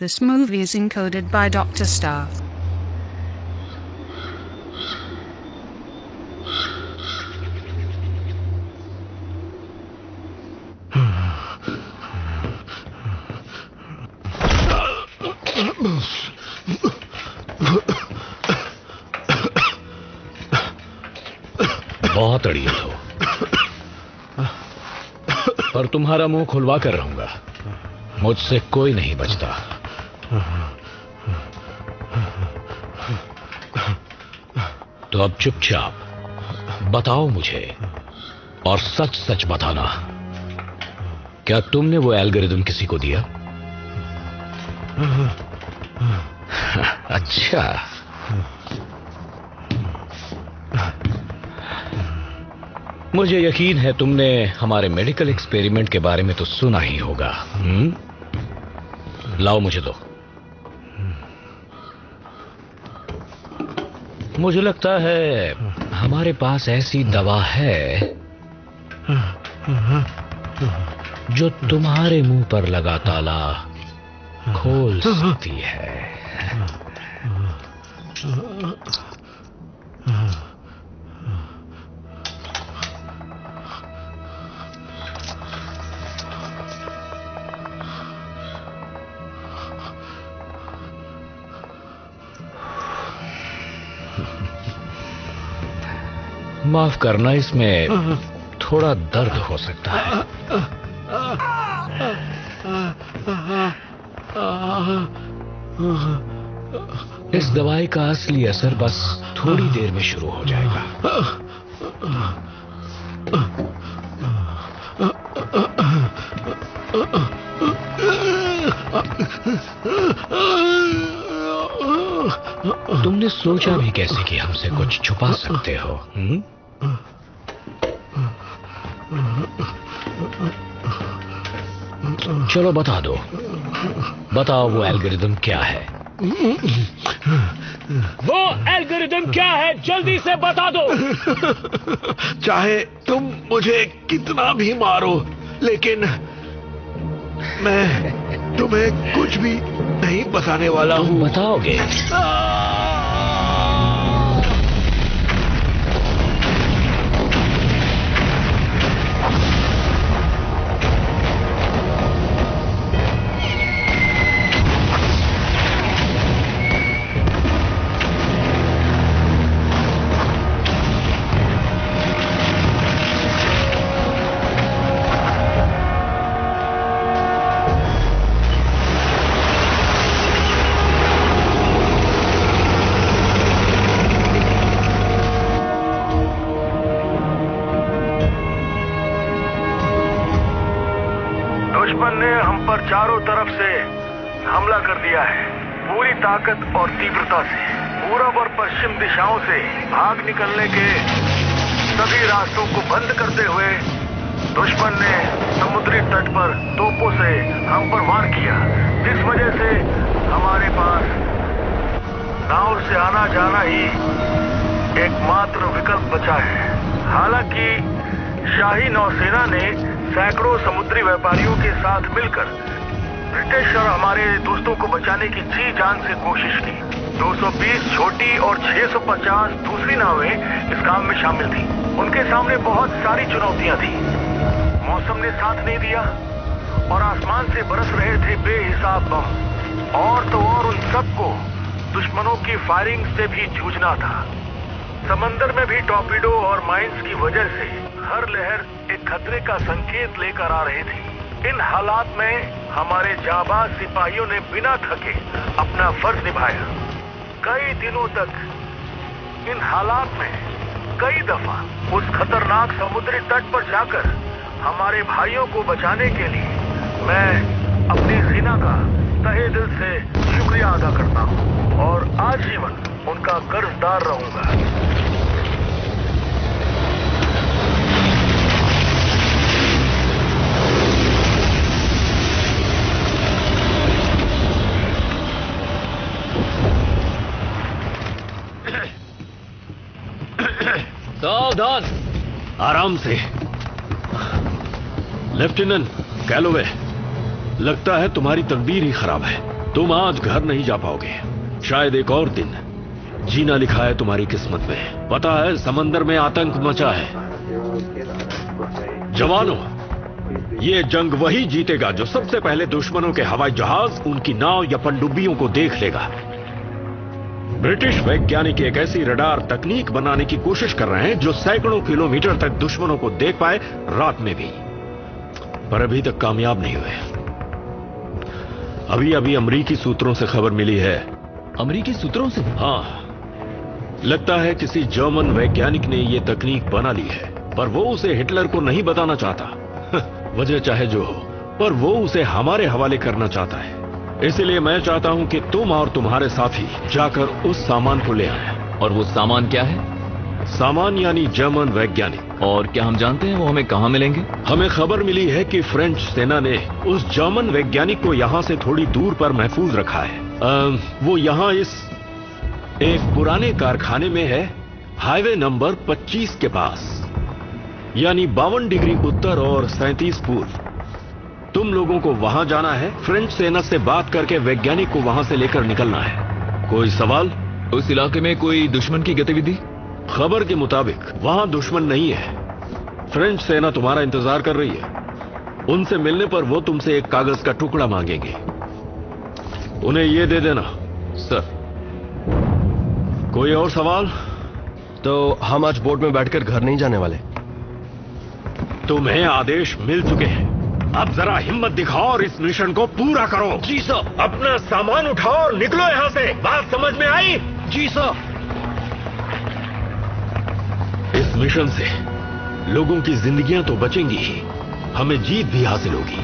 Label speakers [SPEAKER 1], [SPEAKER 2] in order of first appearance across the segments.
[SPEAKER 1] This movie is encoded by Dr. Star.
[SPEAKER 2] बहुत अड़ियत हो और तुम्हारा मुँह खुलवा कर रहूँगा मुझसे कोई नहीं बचता तो अब चुपचाप बताओ मुझे और सच सच बताना। क्या तुमने वो एल्गोरिदम किसी को दिया? अच्छा। मुझे यकीन है तुमने हमारे मेडिकल एक्सपेरिमेंट के बारे में तो सुना ही होगा हुँ? लाओ मुझे दो। मुझे लगता है हमारे पास ऐसी दवा है जो तुम्हारे मुँह पर लगा ताला खोल सकती है। माफ़ करना, इसमें थोड़ा दर्द हो सकता है इस दवाई का असली असर बस थोड़ी देर में शुरू हो जाएगा तुमने सोचा भी कैसे कि हमसे कुछ छुपा सकते हो हुँ? चलो बता दो। बताओ वो एल्गोरिदम क्या है? वो एल्गोरिदम क्या है? जल्दी से बता दो।
[SPEAKER 3] चाहे तुम मुझे कितना भी मारो लेकिन मैं तुम्हें कुछ भी नहीं बताने वाला हूँ।
[SPEAKER 2] बताओगे?
[SPEAKER 4] निकलने के सभी रास्तों को बंद करते हुए दुश्मन ने समुद्री तट पर तोपों से हम पर वार किया। जिस वजह से हमारे पास नाव से आना जाना ही एकमात्र विकल्प बचा है। हालाँकि शाही नौसेना ने सैकड़ों समुद्री व्यापारियों के साथ मिलकर ब्रिटिश और हमारे दोस्तों को बचाने की जी जान से कोशिश की। 220 छोटी और 650 दूसरी नावें इस काम में शामिल थी। उनके सामने बहुत सारी चुनौतियाँ थी। मौसम ने साथ नहीं दिया और आसमान से बरस रहे थे बेहिसाब बम। और तो और उन सबको दुश्मनों की फायरिंग से भी जूझना था। समंदर में भी टॉर्पीडो और माइंस की वजह से हर लहर एक खतरे का संकेत लेकर आ रही थी। इन हालात में हमारे जाबाज सिपाहियों ने बिना थके अपना फ़र्ज़ निभाया। कई दिनों तक इन हालात में कई दफ़ा उस खतरनाक समुद्री तट पर जाकर हमारे भाइयों को बचाने के लिए मैं अपनी रीना का तहे दिल से शुक्रिया अदा करता हूँ और आजीवन उनका कर्जदार रहूँगा।
[SPEAKER 2] सावधान
[SPEAKER 5] आराम से। लेफ्टिनेंट, कैलोवे, लगता है तुम्हारी तकदीर ही खराब है। तुम आज घर नहीं जा पाओगे। शायद एक और दिन। जीना लिखा है तुम्हारी किस्मत में। पता है, समंदर में आतंक मचा है। जवानों, ये जंग वही जीतेगा जो सबसे पहले दुश्मनों के हवाई जहाज़, उनकी नाव या पनडुब्बियों को देख लेगा। ब्रिटिश वैज्ञानिक एक ऐसी रडार तकनीक बनाने की कोशिश कर रहे हैं जो सैकड़ों किलोमीटर तक दुश्मनों को देख पाए रात में भी। पर अभी तक कामयाब नहीं हुए। अभी अभी अमरीकी सूत्रों से खबर मिली है।
[SPEAKER 6] अमरीकी सूत्रों से?
[SPEAKER 5] हाँ। लगता है किसी जर्मन वैज्ञानिक ने यह तकनीक बना ली है पर वो उसे हिटलर को नहीं बताना चाहता। वजह चाहे जो हो पर वो उसे हमारे हवाले करना चाहता है। इसलिए मैं चाहता हूँ कि तुम और तुम्हारे साथी जाकर उस सामान को ले आए।
[SPEAKER 6] और वो सामान क्या है?
[SPEAKER 5] सामान यानी जर्मन वैज्ञानिक।
[SPEAKER 6] और क्या हम जानते हैं वो हमें कहाँ मिलेंगे?
[SPEAKER 5] हमें खबर मिली है कि फ्रेंच सेना ने उस जर्मन वैज्ञानिक को यहाँ से थोड़ी दूर पर महफूज रखा है। अम, वो यहाँ इस एक पुराने कारखाने में है हाईवे नंबर 25 के पास यानी बावन डिग्री उत्तर और सैतीस पूर्व। तुम लोगों को वहाँ जाना है फ्रेंच सेना से बात करके वैज्ञानिक को वहाँ से लेकर निकलना है। कोई सवाल?
[SPEAKER 6] उस इलाके में कोई दुश्मन की गतिविधि?
[SPEAKER 5] खबर के मुताबिक वहाँ दुश्मन नहीं है। फ्रेंच सेना तुम्हारा इंतज़ार कर रही है। उनसे मिलने पर वो तुमसे एक कागज़ का टुकड़ा मांगेंगे। उन्हें ये दे देना।
[SPEAKER 6] सर।
[SPEAKER 5] कोई और सवाल?
[SPEAKER 7] तो हम आज बोट में बैठकर घर नहीं जाने वाले।
[SPEAKER 5] तुम्हें आदेश मिल चुके हैं। अब जरा हिम्मत दिखाओ और इस मिशन को पूरा करो। जी सर। अपना सामान उठाओ और निकलो यहाँ से। बात समझ में आई? जी सर। इस मिशन से लोगों की जिंदगियाँ तो बचेंगी ही। हमें जीत भी हासिल होगी।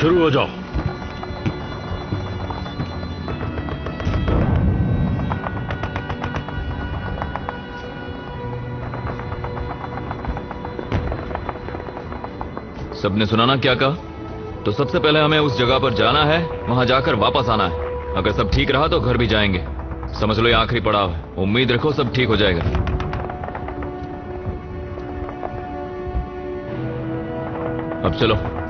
[SPEAKER 5] शुरू हो जाओ।
[SPEAKER 6] सबने सुना ना क्या कहा? तो सबसे पहले हमें उस जगह पर जाना है, वहाँ जाकर वापस आना है। अगर सब ठीक रहा तो घर भी जाएँगे। समझ लो ये आखिरी पड़ाव है। उम्मीद रखो सब ठीक हो जाएगा। अब चलो।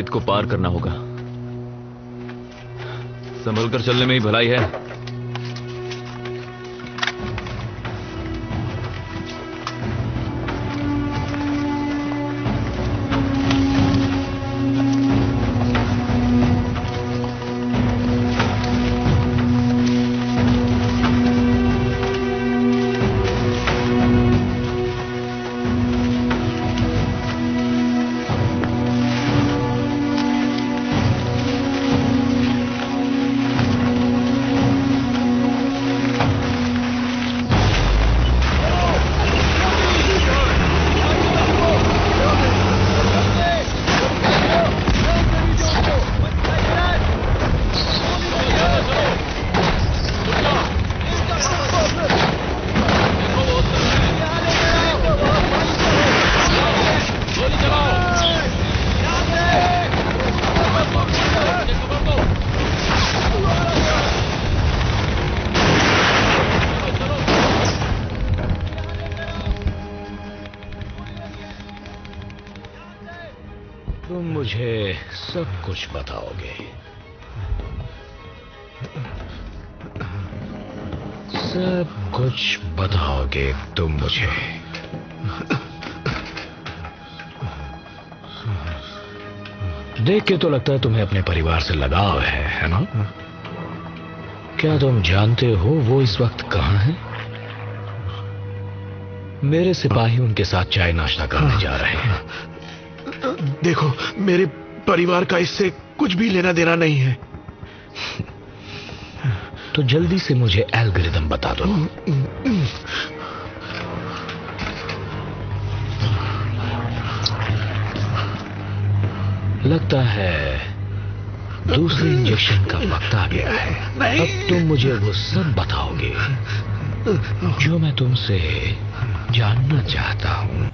[SPEAKER 6] खेत को पार करना होगा। संभल कर चलने में ही भलाई है।
[SPEAKER 2] बताओगे तुम मुझे। देख के तो लगता है तुम्हें अपने परिवार से लगाव है है ना? क्या तुम जानते हो वो इस वक्त कहाँ है? मेरे सिपाही उनके साथ चाय नाश्ता करने जा रहे हैं।
[SPEAKER 3] देखो मेरे परिवार का इससे कुछ भी लेना देना नहीं है।
[SPEAKER 2] तो जल्दी से मुझे एल्गोरिदम बता दो। लगता है दूसरे इंजेक्शन का वक्त आ गया है। अब तुम मुझे वो सब बताओगे जो मैं तुमसे जानना चाहता हूँ।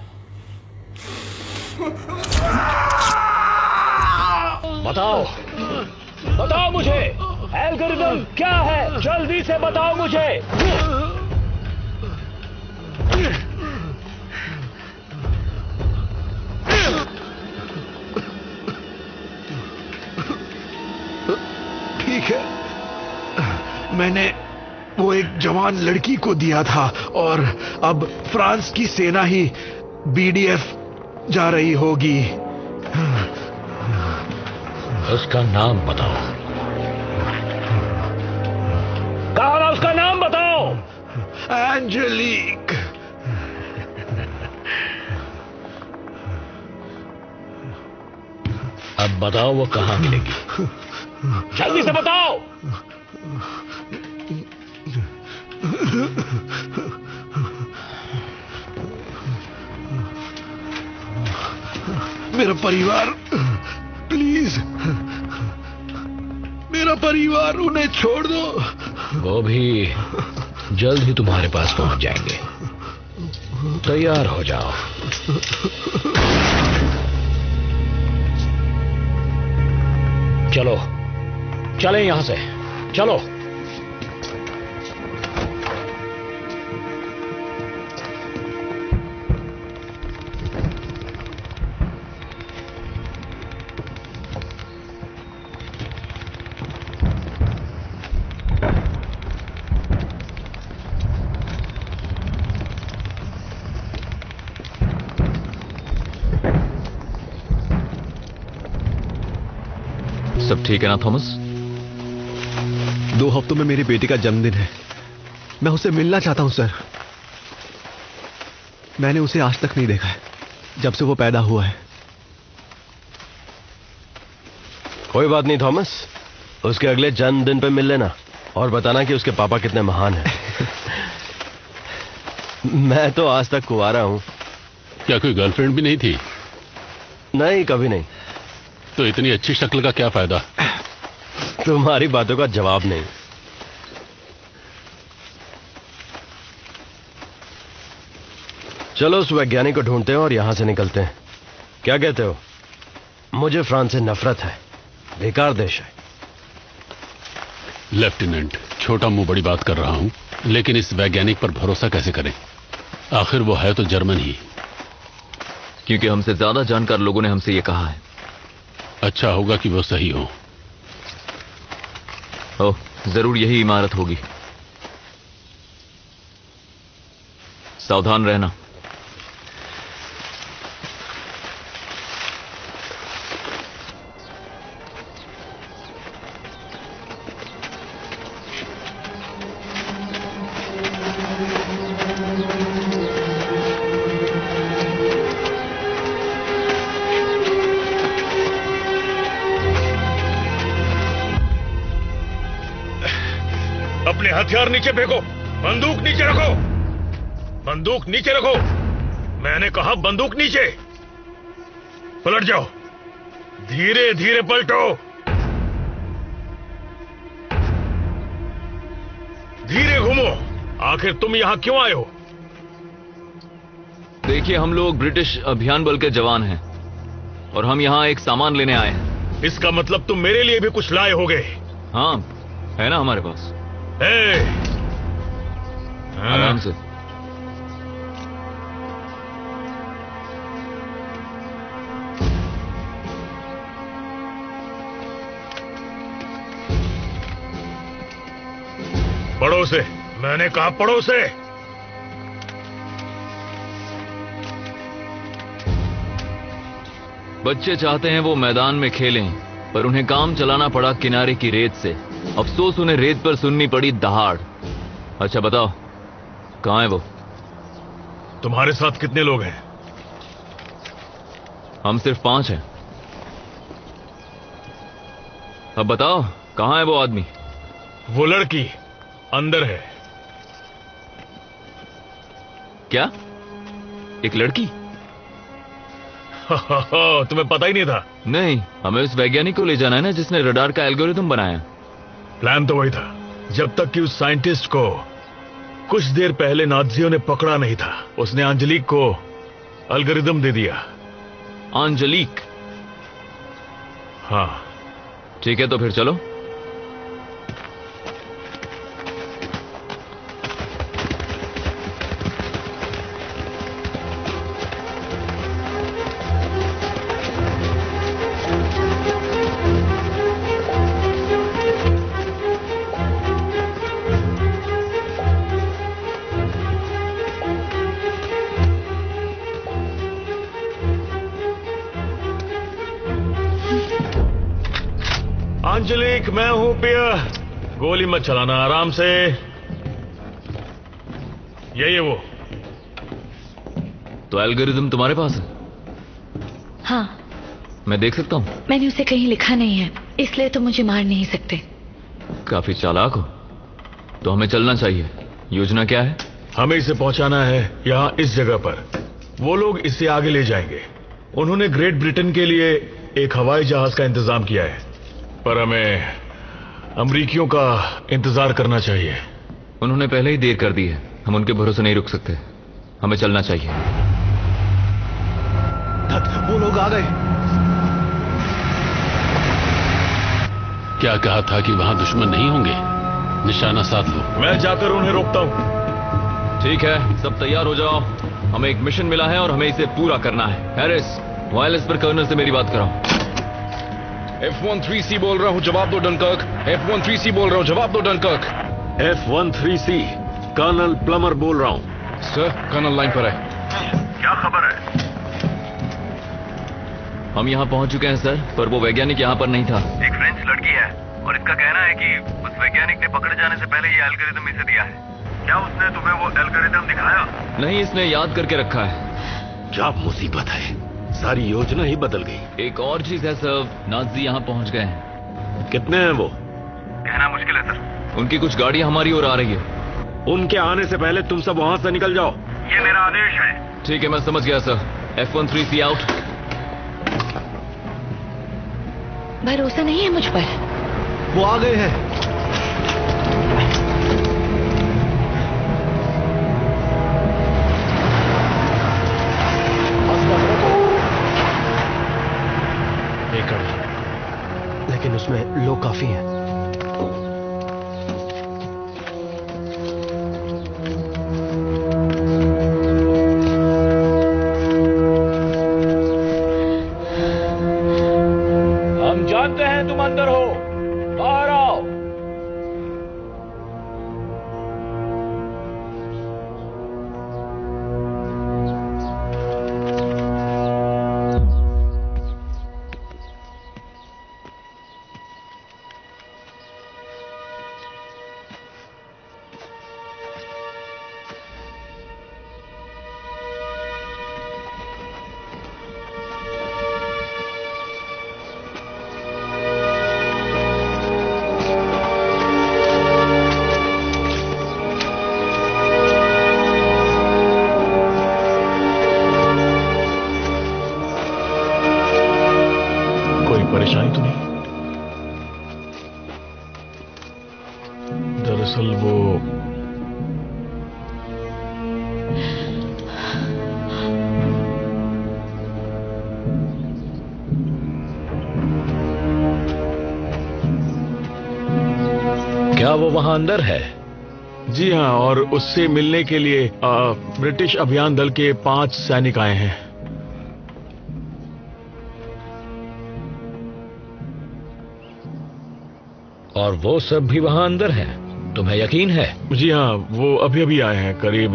[SPEAKER 2] बताओ। बताओ मुझे। एल्गोरिदम क्या है? जल्दी से बताओ मुझे।
[SPEAKER 3] ठीक है। मैंने वो एक जवान लड़की को दिया था और अब फ्रांस की सेना ही बीडीएफ जा रही होगी।
[SPEAKER 2] उसका नाम बताओ। कहा उसका नाम बताओ?
[SPEAKER 3] एंजेलिक
[SPEAKER 2] अब बताओ वो कहाँ मिलेगी। जल्दी से बताओ।
[SPEAKER 3] मेरा परिवार प्लीज़ मेरा परिवार उन्हें छोड़ दो।
[SPEAKER 2] वो भी जल्द ही तुम्हारे पास पहुँच जाएँगे। तैयार हो जाओ। चलो। चले यहाँ से। चलो।
[SPEAKER 6] सब ठीक है ना थॉमस?
[SPEAKER 8] दो हफ्तों में मेरी बेटी का जन्मदिन है। मैं उसे मिलना चाहता हूँ सर। मैंने उसे आज तक नहीं देखा है जब से वो पैदा हुआ है।
[SPEAKER 9] कोई बात नहीं थॉमस। उसके अगले जन्मदिन पे मिल लेना और बताना कि उसके पापा कितने महान हैं। मैं तो आज तक कुआरा हूँ।
[SPEAKER 10] क्या कोई गर्लफ्रेंड भी नहीं थी?
[SPEAKER 9] नहीं कभी नहीं।
[SPEAKER 10] तो इतनी अच्छी शक्ल का क्या फ़ायदा?
[SPEAKER 9] तुम्हारी बातों का जवाब नहीं। चलो उस वैज्ञानिक को ढूंढते हैं और यहाँ से निकलते हैं। क्या कहते हो? मुझे फ्रांस से नफरत है। बेकार देश है।
[SPEAKER 10] लेफ्टिनेंट छोटा मुँह बड़ी बात कर रहा हूँ लेकिन इस वैज्ञानिक पर भरोसा कैसे करें? आखिर वो है तो जर्मन ही।
[SPEAKER 6] क्योंकि हमसे ज़्यादा जानकार लोगों ने हमसे ये कहा है।
[SPEAKER 10] अच्छा होगा कि वो सही हो।
[SPEAKER 6] ओह ज़रूर यही इमारत होगी। सावधान रहना।
[SPEAKER 5] हथियार नीचे फेंको बंदूक नीचे रखो। बंदूक नीचे रखो। मैंने कहा बंदूक नीचे। पलट जाओ। धीरे धीरे पलटो। धीरे घूमो। आखिर तुम यहाँ क्यों आए हो?
[SPEAKER 6] देखिए हम लोग ब्रिटिश अभियान बल के जवान हैं और हम यहाँ एक सामान लेने आए हैं।
[SPEAKER 5] इसका मतलब तुम मेरे लिए भी कुछ लाए होगे।
[SPEAKER 6] हाँ है ना हमारे पास। आराम से।
[SPEAKER 5] पढ़ो से। मैंने कहा पढ़ो से।
[SPEAKER 6] बच्चे चाहते हैं वो मैदान में खेलें। पर उन्हें काम चलाना पड़ा किनारे की रेत से। अफसोस उन्हें रेत पर सुननी पड़ी दहाड़। अच्छा बताओ कहाँ है वो?
[SPEAKER 5] तुम्हारे साथ कितने लोग हैं?
[SPEAKER 6] हम सिर्फ़ पाँच हैं। अब बताओ कहाँ है वो आदमी?
[SPEAKER 5] वो लड़की अंदर है।
[SPEAKER 6] क्या? एक लड़की?
[SPEAKER 5] तुम्हें पता ही नहीं था।
[SPEAKER 6] नहीं हमें उस वैज्ञानिक को ले जाना है ना जिसने रडार का एल्गोरिथम बनाया।
[SPEAKER 5] प्लान तो वही था। जब तक कि उस साइंटिस्ट को कुछ देर पहले नाजियों ने पकड़ा नहीं था उसने अंजलिक को अल्गोरिदम दे दिया।
[SPEAKER 6] अंजलिक
[SPEAKER 5] हाँ।
[SPEAKER 6] ठीक है तो फिर चलो।
[SPEAKER 5] गोली मत चलाना आराम से। यही है वो।
[SPEAKER 6] तो एल्गोरिथम तुम्हारे पास है?
[SPEAKER 11] हाँ।
[SPEAKER 6] मैं देख सकता हूँ।
[SPEAKER 11] मैंने उसे कहीं लिखा नहीं है इसलिए तो मुझे मार नहीं सकते।
[SPEAKER 6] काफ़ी चालाक हो। तो हमें चलना चाहिए। योजना क्या है?
[SPEAKER 5] हमें इसे पहुंचाना है यहाँ इस जगह पर। वो लोग इसे आगे ले जाएँगे। उन्होंने ग्रेट ब्रिटेन के लिए एक हवाई जहाज़ का इंतज़ाम किया है। पर हमें अमरीकियों का इंतज़ार करना चाहिए।
[SPEAKER 6] उन्होंने पहले ही देर कर दी है। हम उनके भरोसे नहीं रुक सकते। हमें चलना चाहिए।
[SPEAKER 7] वो लोग आ गए।
[SPEAKER 10] क्या कहा था कि वहाँ दुश्मन नहीं होंगे? निशाना साध लो।
[SPEAKER 5] मैं जाकर उन्हें रोकता हूँ।
[SPEAKER 6] ठीक है सब तैयार हो जाओ। हमें एक मिशन मिला है और हमें इसे पूरा करना है। हैरिस वायरलेस पर कर्नल से मेरी बात कराओ।
[SPEAKER 12] F13C बोल रहा हूँ जवाब दो डनकर्क F13C बोल रहा हूँ जवाब दो Dunkirk
[SPEAKER 4] F one three C colonel Plummer बोल रहा हूँ।
[SPEAKER 12] सर कर्नल लाइन पर है।
[SPEAKER 5] क्या खबर है?
[SPEAKER 6] हम यहाँ पहुँच चुके हैं सर पर वो वैज्ञानिक यहाँ पर नहीं था।
[SPEAKER 5] एक फ्रेंच लड़की है और इसका कहना है कि उस वैज्ञानिक ने पकड़े जाने से पहले ये एल्गोरिदम इसे दिया है। क्या उसने तुम्हें वो एल्गोरिदम दिखाया?
[SPEAKER 6] नहीं इसने याद करके रखा है।
[SPEAKER 4] क्या मुसीबत है? सारी योजना ही बदल गई।
[SPEAKER 6] एक और चीज़ है सर। नाजी यहाँ पहुँच गए हैं।
[SPEAKER 4] कितने हैं वो?
[SPEAKER 5] कहना मुश्किल है सर।
[SPEAKER 6] उनकी कुछ गाड़ियाँ हमारी ओर आ रही है।
[SPEAKER 4] उनके आने से पहले तुम सब वहाँ से निकल जाओ।
[SPEAKER 5] ये मेरा आदेश है।
[SPEAKER 6] ठीक है मैं समझ गया sir. F one three C out
[SPEAKER 11] भरोसा नहीं है मुझ पर।
[SPEAKER 7] वो आ गए हैं। उसमें लोग काफ़ी हैं
[SPEAKER 4] वहाँ अंदर है।
[SPEAKER 5] जी हाँ और उससे मिलने के लिए आ, ब्रिटिश अभियान दल के पाँच सैनिक आए हैं।
[SPEAKER 2] और वो सब भी वहाँ अंदर है। तुम्हें यकीन है?
[SPEAKER 5] जी हाँ वो अभी अभी आए हैं करीब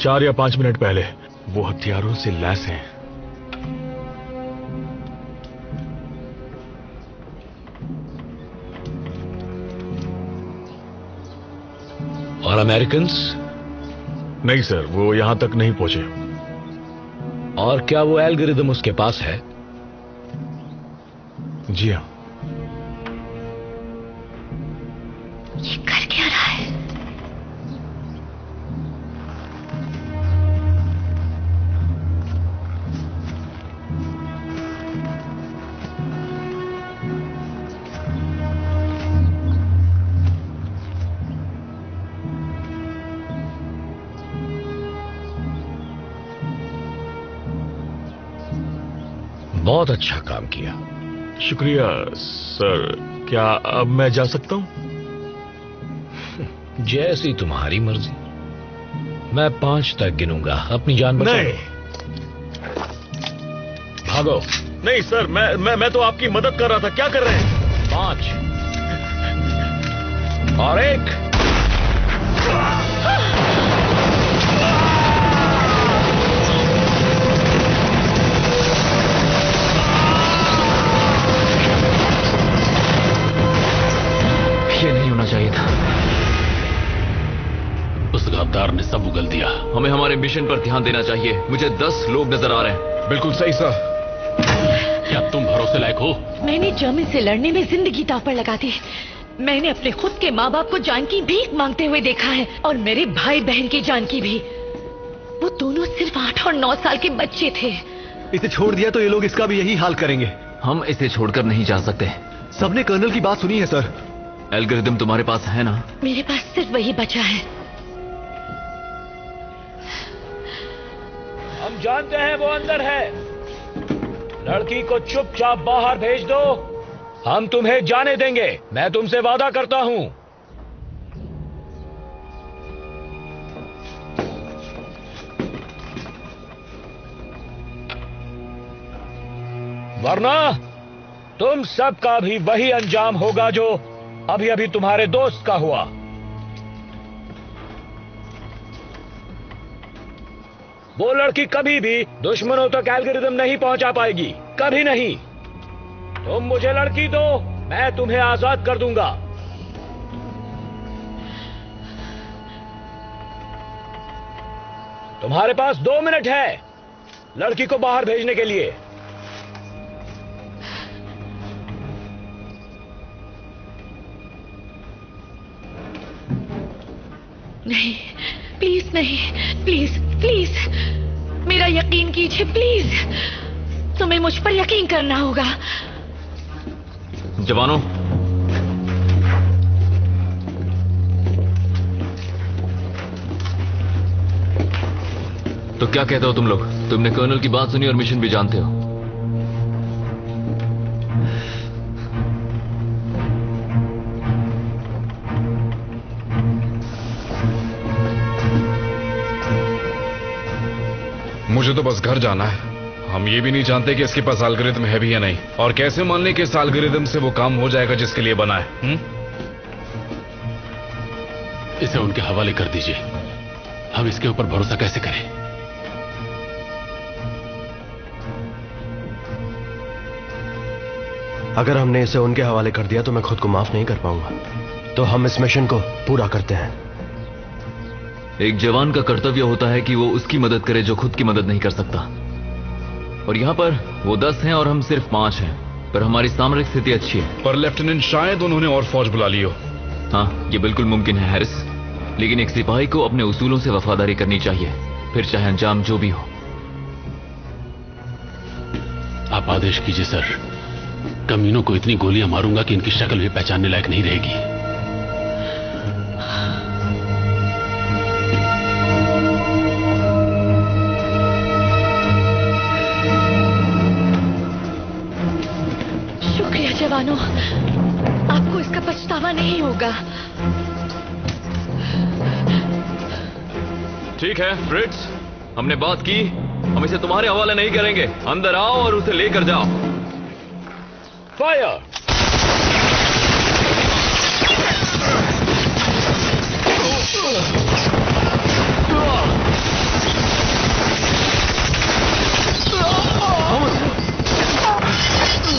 [SPEAKER 5] चार या पाँच मिनट पहले। वो हथियारों से लैस हैं।
[SPEAKER 7] और अमेरिकन
[SPEAKER 5] नहीं सर वो यहाँ तक नहीं पहुँचे।
[SPEAKER 7] और क्या वो एल्गोरिदम उसके पास है?
[SPEAKER 5] जी हाँ।
[SPEAKER 7] बहुत अच्छा काम किया।
[SPEAKER 5] शुक्रिया सर। क्या अब मैं जा सकता हूँ?
[SPEAKER 7] जैसी तुम्हारी मर्ज़ी। मैं पाँच तक गिनूँगा। अपनी जान बचाओ।
[SPEAKER 5] नहीं।
[SPEAKER 7] भागो।
[SPEAKER 5] नहीं सर मैं मैं मैं तो आपकी मदद कर रहा था। क्या कर रहे हैं?
[SPEAKER 7] पाँच। और एक।
[SPEAKER 10] उगल दिया
[SPEAKER 6] हमें हमारे मिशन पर ध्यान देना चाहिए। मुझे दस लोग नज़र आ रहे हैं।
[SPEAKER 5] बिल्कुल सही सर।
[SPEAKER 10] क्या तुम भरोसे लायक हो?
[SPEAKER 11] मैंने जर्मन से लड़ने में ज़िंदगी दांव पर लगा दी। मैंने अपने खुद के माँ बाप को जान की भीख मांगते हुए देखा है और मेरे भाई बहन की जान की भी। वो दोनों सिर्फ़ आठ और नौ साल के बच्चे थे।
[SPEAKER 8] इसे छोड़ दिया तो ये लोग इसका भी यही हाल करेंगे।
[SPEAKER 6] हम इसे छोड़कर नहीं जा सकते।
[SPEAKER 8] सबने कर्नल की बात सुनी है सर।
[SPEAKER 6] एल्गोरिदम तुम्हारे पास है ना?
[SPEAKER 11] मेरे पास सिर्फ़ वही बचा है।
[SPEAKER 7] जानते हैं वो अंदर है। लड़की को चुपचाप बाहर भेज दो। हम तुम्हें जाने देंगे। मैं तुमसे वादा करता हूँ। वरना तुम सबका भी वही अंजाम होगा जो अभी अभी तुम्हारे दोस्त का हुआ। वो लड़की कभी भी दुश्मनों तक एल्गोरिदम नहीं पहुँचा पाएगी। कभी नहीं। तुम मुझे लड़की दो, मैं तुम्हें आज़ाद कर दूँगा। तुम्हारे पास दो मिनट है लड़की को बाहर भेजने के लिए।
[SPEAKER 11] नहीं प्लीज़ नहीं प्लीज़ प्लीज़ मेरा यकीन कीजिए प्लीज़ तुम्हें मुझ पर यकीन करना होगा।
[SPEAKER 6] जवानों तो क्या कहते हो तुम लोग? तुमने कर्नल की बात सुनी और मिशन भी जानते हो।
[SPEAKER 12] मुझे तो बस घर जाना है। हम ये भी नहीं जानते कि इसके पास एल्गोरिदम है भी या नहीं। और कैसे मान लें कि इस एल्गोरिदम से वो काम हो जाएगा जिसके लिए बना है हुँ?
[SPEAKER 10] इसे उनके हवाले कर दीजिए। हम इसके ऊपर भरोसा कैसे करें?
[SPEAKER 9] अगर हमने इसे उनके हवाले कर दिया तो मैं खुद को माफ़ नहीं कर पाऊँगा। तो हम इस मिशन को पूरा करते हैं।
[SPEAKER 6] एक जवान का कर्तव्य होता है कि वो उसकी मदद करे जो खुद की मदद नहीं कर सकता। और यहाँ पर वो दस हैं और हम सिर्फ़ पाँच हैं पर हमारी सामरिक स्थिति अच्छी है।
[SPEAKER 12] पर लेफ्टिनेंट शायद उन्होंने और फौज बुला ली हो।
[SPEAKER 6] हाँ ये बिल्कुल मुमकिन है हैरिस। लेकिन एक सिपाही को अपने उसूलों से वफादारी करनी चाहिए फिर चाहे अंजाम जो भी हो।
[SPEAKER 10] आप आदेश कीजिए सर। कमीनों को इतनी गोलियाँ मारूँगा कि इनकी शक्ल भी पहचानने लायक नहीं रहेगी।
[SPEAKER 11] होगा।
[SPEAKER 6] ठीक है फ्रिट्स हमने बात की। हम इसे तुम्हारे हवाले नहीं करेंगे। अंदर आओ और उसे लेकर जाओ।
[SPEAKER 7] फायर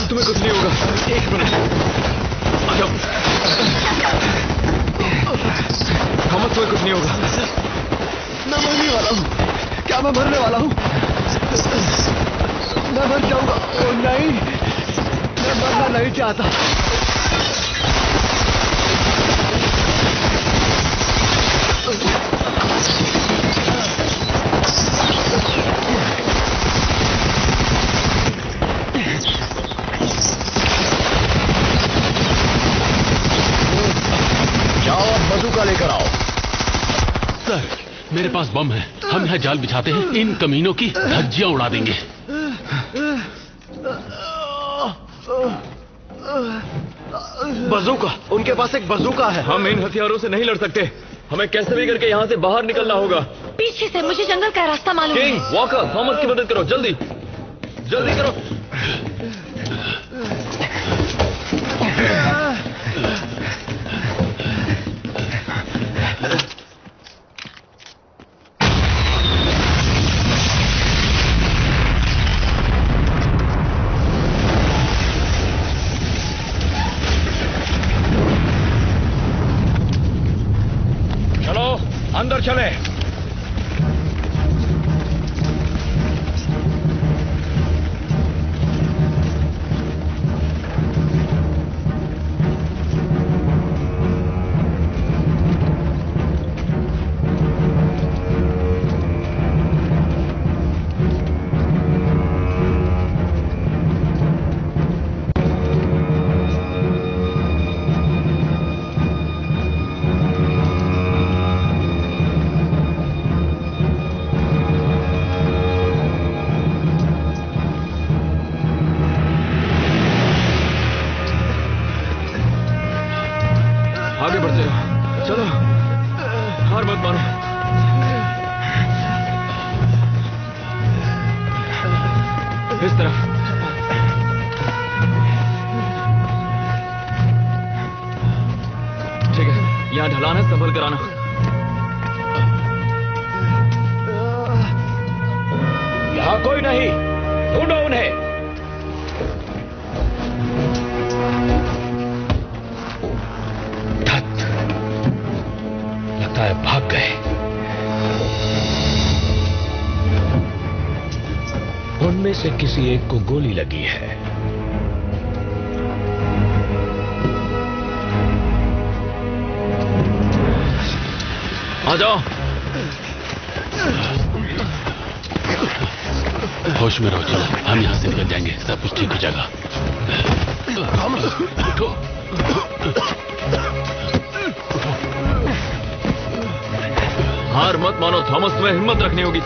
[SPEAKER 8] तुम्हें कुछ नहीं होगा। एक मिनट।
[SPEAKER 6] आ कोई कुछ नहीं होगा।
[SPEAKER 9] मैं मरने वाला हूँ। क्या मैं मरने वाला हूँ? मैं मर जाऊँगा। नहीं। मैं मरना नहीं चाहता
[SPEAKER 7] जाओ अब बंदूका लेकर आओ
[SPEAKER 10] सर मेरे पास बम है। हम यहाँ जाल बिछाते हैं। इन कमीनों की धज्जियाँ उड़ा देंगे।
[SPEAKER 9] बजूका। उनके पास एक बजूका है।
[SPEAKER 6] हम इन हथियारों से नहीं लड़ सकते। हमें कैसे भी करके यहाँ से बाहर निकलना होगा।
[SPEAKER 11] पीछे से मुझे जंगल का रास्ता मालूम
[SPEAKER 6] किंग
[SPEAKER 11] है
[SPEAKER 6] वॉकर थॉमस की मदद करो। जल्दी। जल्दी करो।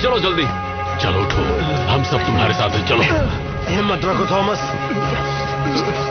[SPEAKER 6] चलो जल्दी।
[SPEAKER 10] चलो उठो। हम सब तुम्हारे साथ हैं चलो।
[SPEAKER 9] हिम्मत रखो थॉमस।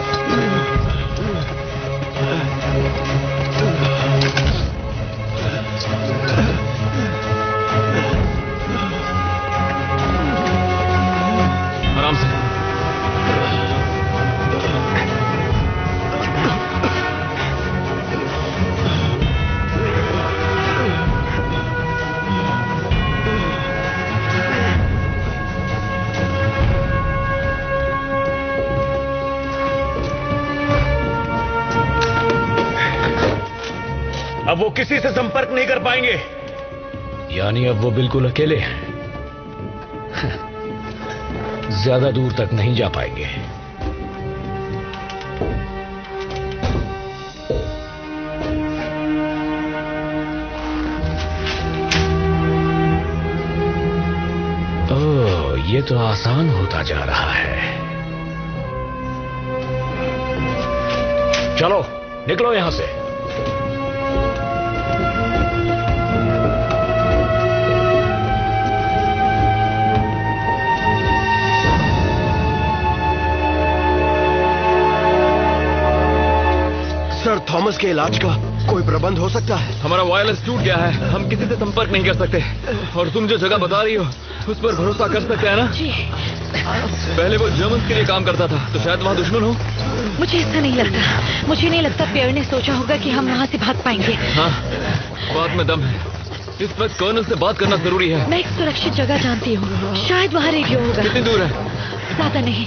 [SPEAKER 5] किसी से संपर्क नहीं कर पाएँगे।
[SPEAKER 2] यानी अब वो बिल्कुल अकेले हैं। ज़्यादा दूर तक नहीं जा पाएँगे। ये तो आसान होता जा रहा है। चलो, निकलो यहाँ से।
[SPEAKER 9] थॉमस के इलाज का कोई प्रबंध हो सकता है?
[SPEAKER 6] हमारा वायरलेस टूट गया है। हम किसी से संपर्क नहीं कर सकते। और तुम जो जगह बता रही हो उस पर भरोसा कर सकते हैं ना?
[SPEAKER 11] जी।
[SPEAKER 6] पहले वो जर्मन के लिए काम करता था तो शायद वहाँ दुश्मन हो।
[SPEAKER 11] मुझे ऐसा नहीं लगता। मुझे नहीं लगता पेयर ने सोचा होगा कि हम वहाँ से भाग पाएँगे।
[SPEAKER 6] हाँ बात में दम है। इस वक्त कर्नल से बात करना ज़रूरी है।
[SPEAKER 11] मैं एक सुरक्षित जगह जानती हूँ। शायद वहाँ रेडियो होगा।
[SPEAKER 6] कितनी दूर है?
[SPEAKER 11] ज़्यादा नहीं।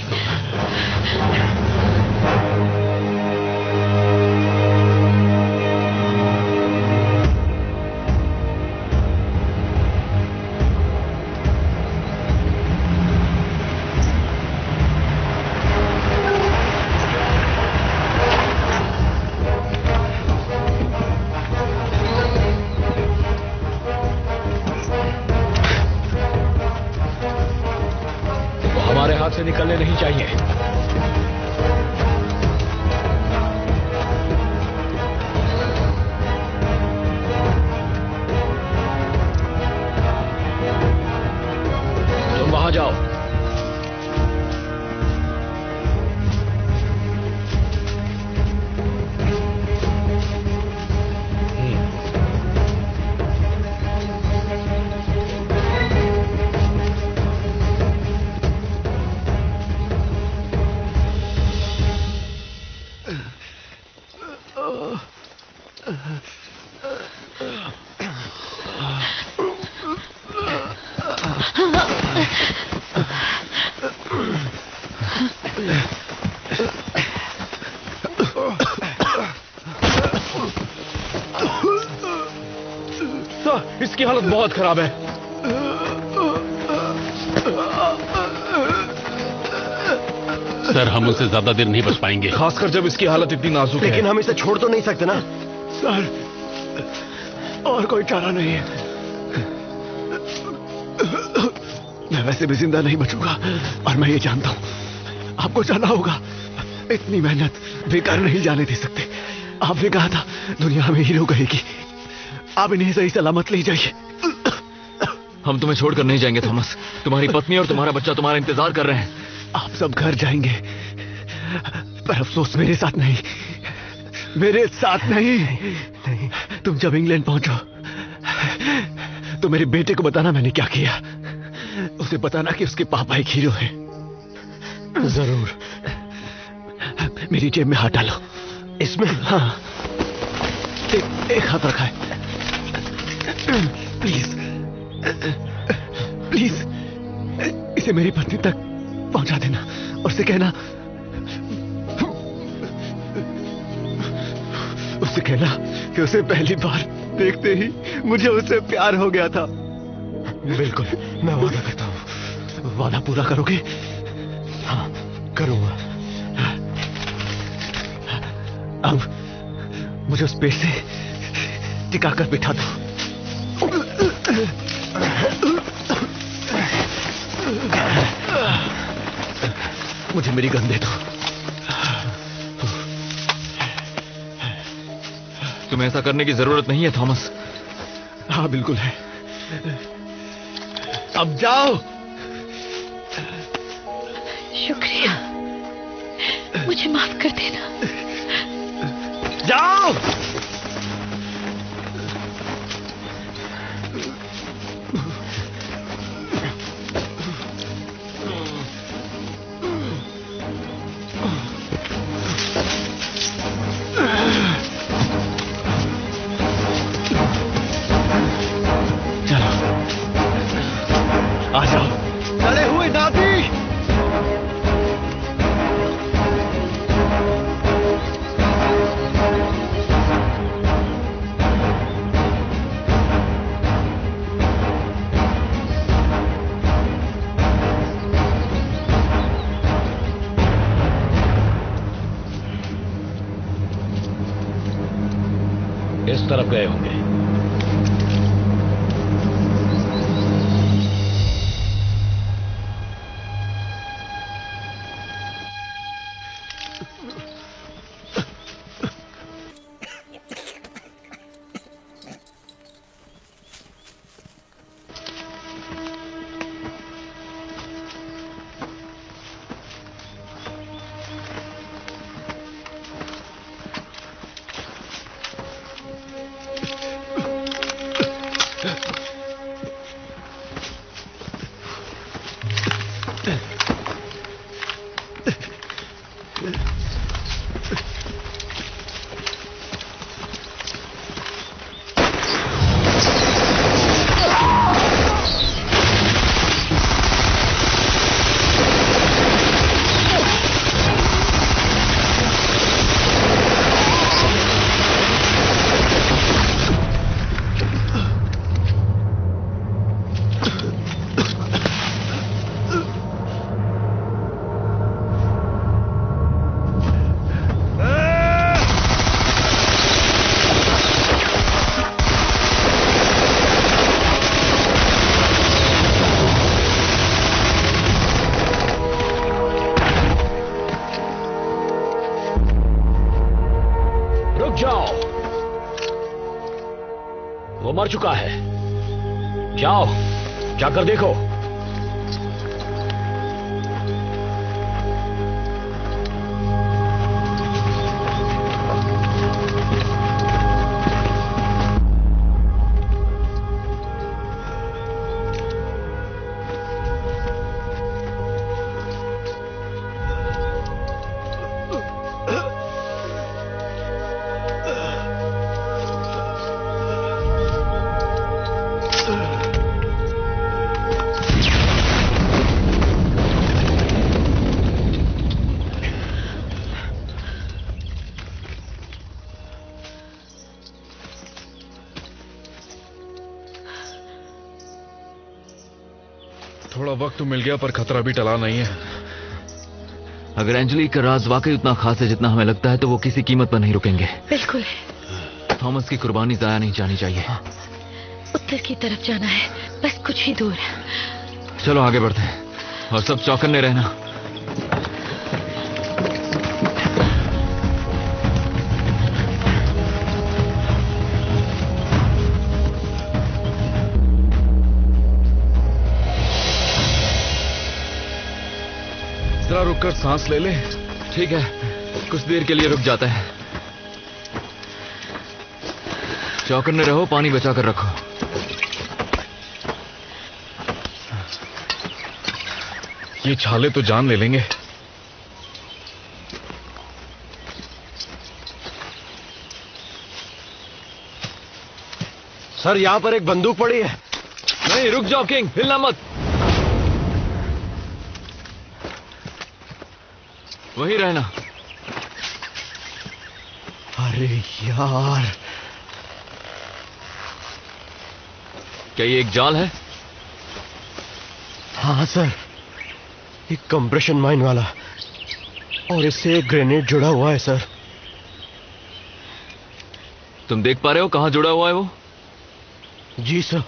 [SPEAKER 5] बहुत खराब है।
[SPEAKER 10] सर हम उसे ज़्यादा देर नहीं बच पाएँगे।
[SPEAKER 12] खासकर जब इसकी हालत इतनी नाजुक
[SPEAKER 9] लेकिन
[SPEAKER 12] है।
[SPEAKER 9] हम इसे छोड़ तो नहीं सकते ना।
[SPEAKER 3] सर और कोई चारा नहीं है। मैं वैसे भी ज़िंदा नहीं बचूँगा और मैं ये जानता हूँ आपको जाना होगा। इतनी मेहनत बेकार नहीं जाने दे सकते। आपने कहा था दुनिया में हीरो कहेगी। आप इन्हें सही सलामत ले जाइए।
[SPEAKER 6] हम तुम्हें छोड़कर नहीं जाएँगे थॉमस। तुम्हारी पत्नी और तुम्हारा बच्चा तुम्हारा इंतज़ार कर रहे हैं।
[SPEAKER 3] आप सब घर जाएँगे पर अफसोस मेरे साथ नहीं। मेरे साथ नहीं। नहीं तुम जब इंग्लैंड पहुंचो तो मेरे बेटे को बताना मैंने क्या किया। उसे बताना कि उसके पापा एक हीरो है।
[SPEAKER 9] ज़रूर।
[SPEAKER 3] मेरी जेब में हाथ डालो।
[SPEAKER 9] इसमें?
[SPEAKER 3] हाँ। एक, एक हाथ रखा है। प्लीज़। प्लीज़, इसे मेरी पत्नी तक पहुँचा देना और उसे कहना उससे कहना कि उसे पहली बार देखते ही मुझे उससे प्यार हो गया था।
[SPEAKER 9] बिल्कुल, मैं वादा करता हूँ।
[SPEAKER 3] वादा पूरा करोगे?
[SPEAKER 9] हाँ करूँगा।
[SPEAKER 3] अब मुझे उस पेड़ से टिकाकर बिठा दो। मुझे मेरी गन दे दो।
[SPEAKER 6] तुम्हें ऐसा करने की ज़रूरत नहीं है थॉमस।
[SPEAKER 3] हाँ बिल्कुल है। अब जाओ।
[SPEAKER 11] शुक्रिया। मुझे माफ़ कर देना।
[SPEAKER 3] जाओ।
[SPEAKER 12] तो मिल गया पर खतरा भी टला नहीं है।
[SPEAKER 6] अगर अंजलि का राज वाकई उतना खास है जितना हमें लगता है तो वो किसी कीमत पर नहीं रुकेंगे।
[SPEAKER 11] बिल्कुल
[SPEAKER 6] थॉमस की कुर्बानी जाया नहीं जानी चाहिए।
[SPEAKER 11] उत्तर की तरफ़ जाना है बस कुछ ही दूर।
[SPEAKER 6] चलो आगे बढ़ते हैं। और सब चौकन्ने रहना।
[SPEAKER 12] रुककर सांस ले ले।
[SPEAKER 6] ठीक है। कुछ देर के लिए रुक जाता है। चौकन्ने रहो, पानी बचा कर रखो।
[SPEAKER 12] ये छाले तो जान ले लेंगे।
[SPEAKER 9] सर, यहाँ पर एक बंदूक पड़ी है।
[SPEAKER 6] नहीं, रुक जाओ, किंग, हिलना मत। वही रहना।
[SPEAKER 9] अरे यार।
[SPEAKER 6] क्या ये एक जाल है?
[SPEAKER 9] हाँ सर। एक कंप्रेशन माइन वाला। और इससे एक ग्रेनेड जुड़ा हुआ है सर।
[SPEAKER 6] तुम देख पा रहे हो कहाँ जुड़ा हुआ है वो?
[SPEAKER 9] जी सर।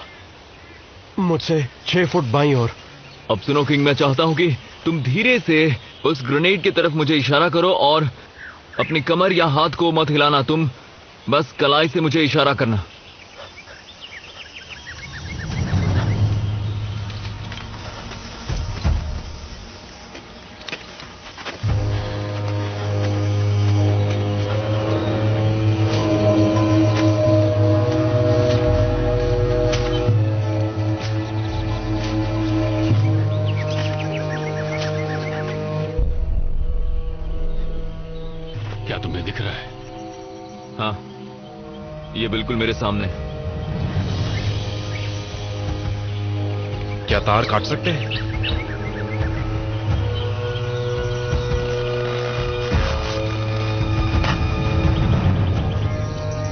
[SPEAKER 9] मुझसे छह फुट बाई और
[SPEAKER 6] अब सुनो किंग मैं चाहता हूँ कि तुम धीरे से उस ग्रेनेड की तरफ़ मुझे इशारा करो और अपनी कमर या हाथ को मत हिलाना। तुम बस कलाई से मुझे इशारा करना। मेरे सामने।
[SPEAKER 12] क्या तार काट सकते हैं?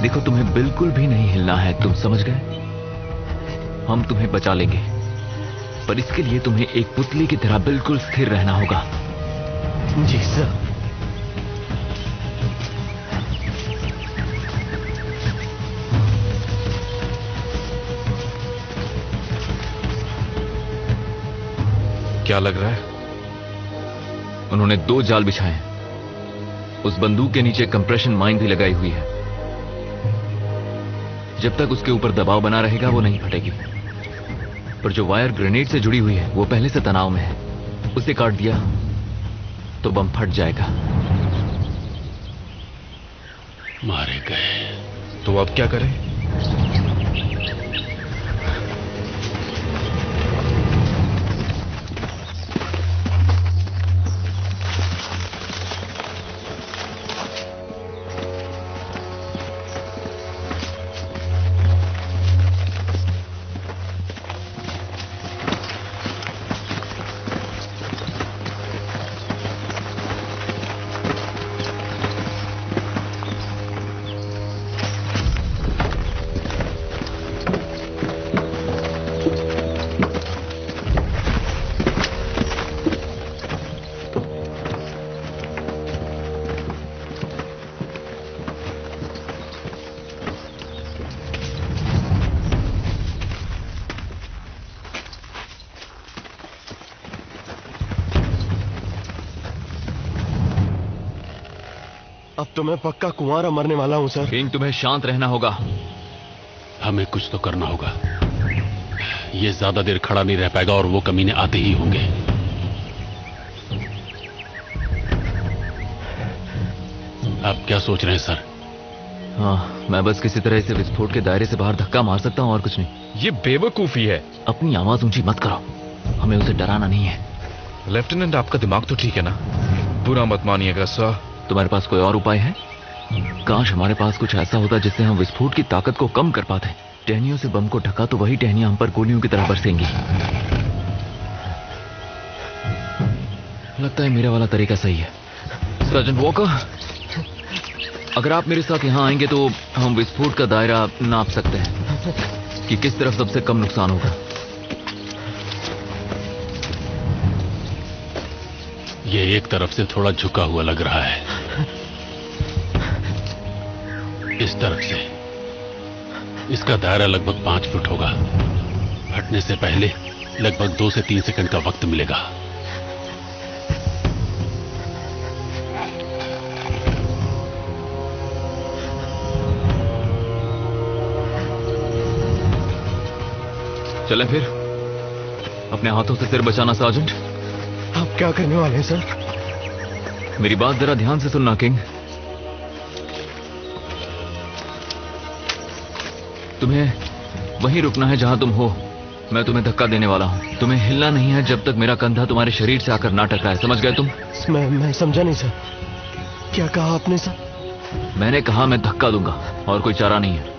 [SPEAKER 6] देखो तुम्हें बिल्कुल भी नहीं हिलना है तुम समझ गए? हम तुम्हें बचा लेंगे पर इसके लिए तुम्हें एक पुतली की तरह बिल्कुल स्थिर रहना होगा।
[SPEAKER 9] जी सर।
[SPEAKER 12] क्या लग रहा है?
[SPEAKER 6] उन्होंने दो जाल बिछाए हैं। उस बंदूक के नीचे कंप्रेशन माइन भी लगाई हुई है। जब तक उसके ऊपर दबाव बना रहेगा वो नहीं फटेगी। पर जो वायर ग्रेनेड से जुड़ी हुई है वो पहले से तनाव में है। उसे काट दिया तो बम फट जाएगा।
[SPEAKER 10] मारे गए।
[SPEAKER 12] तो अब क्या करें?
[SPEAKER 9] तो मैं पक्का कुंवारा मरने वाला हूँ सर।
[SPEAKER 6] किंग तुम्हें शांत रहना होगा।
[SPEAKER 10] हमें कुछ तो करना होगा। ये ज़्यादा देर खड़ा नहीं रह पाएगा और वो कमीने आते ही होंगे। आप क्या सोच रहे हैं सर?
[SPEAKER 6] हाँ मैं बस किसी तरह इसे विस्फोट के दायरे से बाहर धक्का मार सकता हूँ और कुछ नहीं।
[SPEAKER 12] ये बेवकूफ़ी है।
[SPEAKER 6] अपनी आवाज़ ऊँची मत करो। हमें उसे डराना नहीं है।
[SPEAKER 12] लेफ्टिनेंट आपका दिमाग तो ठीक है ना? बुरा मत मानिएगा सर।
[SPEAKER 6] तुम्हारे पास कोई और उपाय है? काश हमारे पास कुछ ऐसा होता जिससे हम विस्फोट की ताकत को कम कर पाते। टहनियों से बम को ढका तो वही टहनियाँ हम पर गोलियों की तरह बरसेंगी। लगता है मेरा वाला तरीका सही है। सर्जन वॉकर अगर आप मेरे साथ यहाँ आएँगे तो हम विस्फोट का दायरा नाप सकते हैं कि किस तरफ़ सबसे कम नुकसान होगा।
[SPEAKER 10] ये एक तरफ़ से थोड़ा झुका हुआ लग रहा है। तरफ़ से। इसका दायरा लगभग पाँच फुट होगा। फटने से पहले लगभग दो से तीन सेकंड का वक्त मिलेगा।
[SPEAKER 6] चलें फिर। अपने हाथों से सिर बचाना सार्जेंट
[SPEAKER 9] आप क्या करने वाले हैं सर?
[SPEAKER 6] मेरी बात जरा ध्यान से सुनना किंग। तुम्हें वहीं रुकना है जहाँ तुम हो। मैं तुम्हें धक्का देने वाला हूँ। तुम्हें हिलना नहीं है जब तक मेरा कंधा तुम्हारे शरीर से आकर ना टकराए। समझ गए तुम?
[SPEAKER 9] मैं मैं समझा नहीं सर। क्या कहा आपने सर?
[SPEAKER 6] मैंने कहा मैं धक्का दूँगा और कोई चारा नहीं है।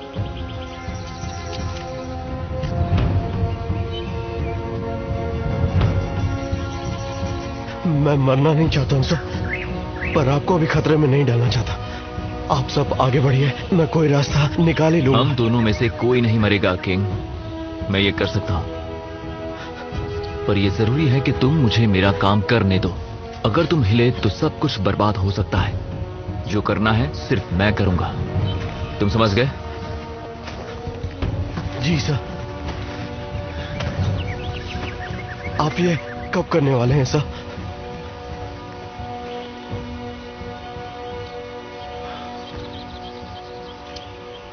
[SPEAKER 9] मैं मरना नहीं चाहता हूँ सर। पर आपको अभी खतरे में नहीं डालना चाहता। आप सब आगे बढ़िए। मैं कोई रास्ता निकाल ही लूँगा।
[SPEAKER 6] हम दोनों में से कोई नहीं मरेगा किंग। मैं ये कर सकता हूँ। पर यह ज़रूरी है कि तुम मुझे मेरा काम करने दो। अगर तुम हिले तो सब कुछ बर्बाद हो सकता है। जो करना है सिर्फ़ मैं करूँगा। तुम समझ गए?
[SPEAKER 9] जी सर। आप ये कब करने वाले हैं सर?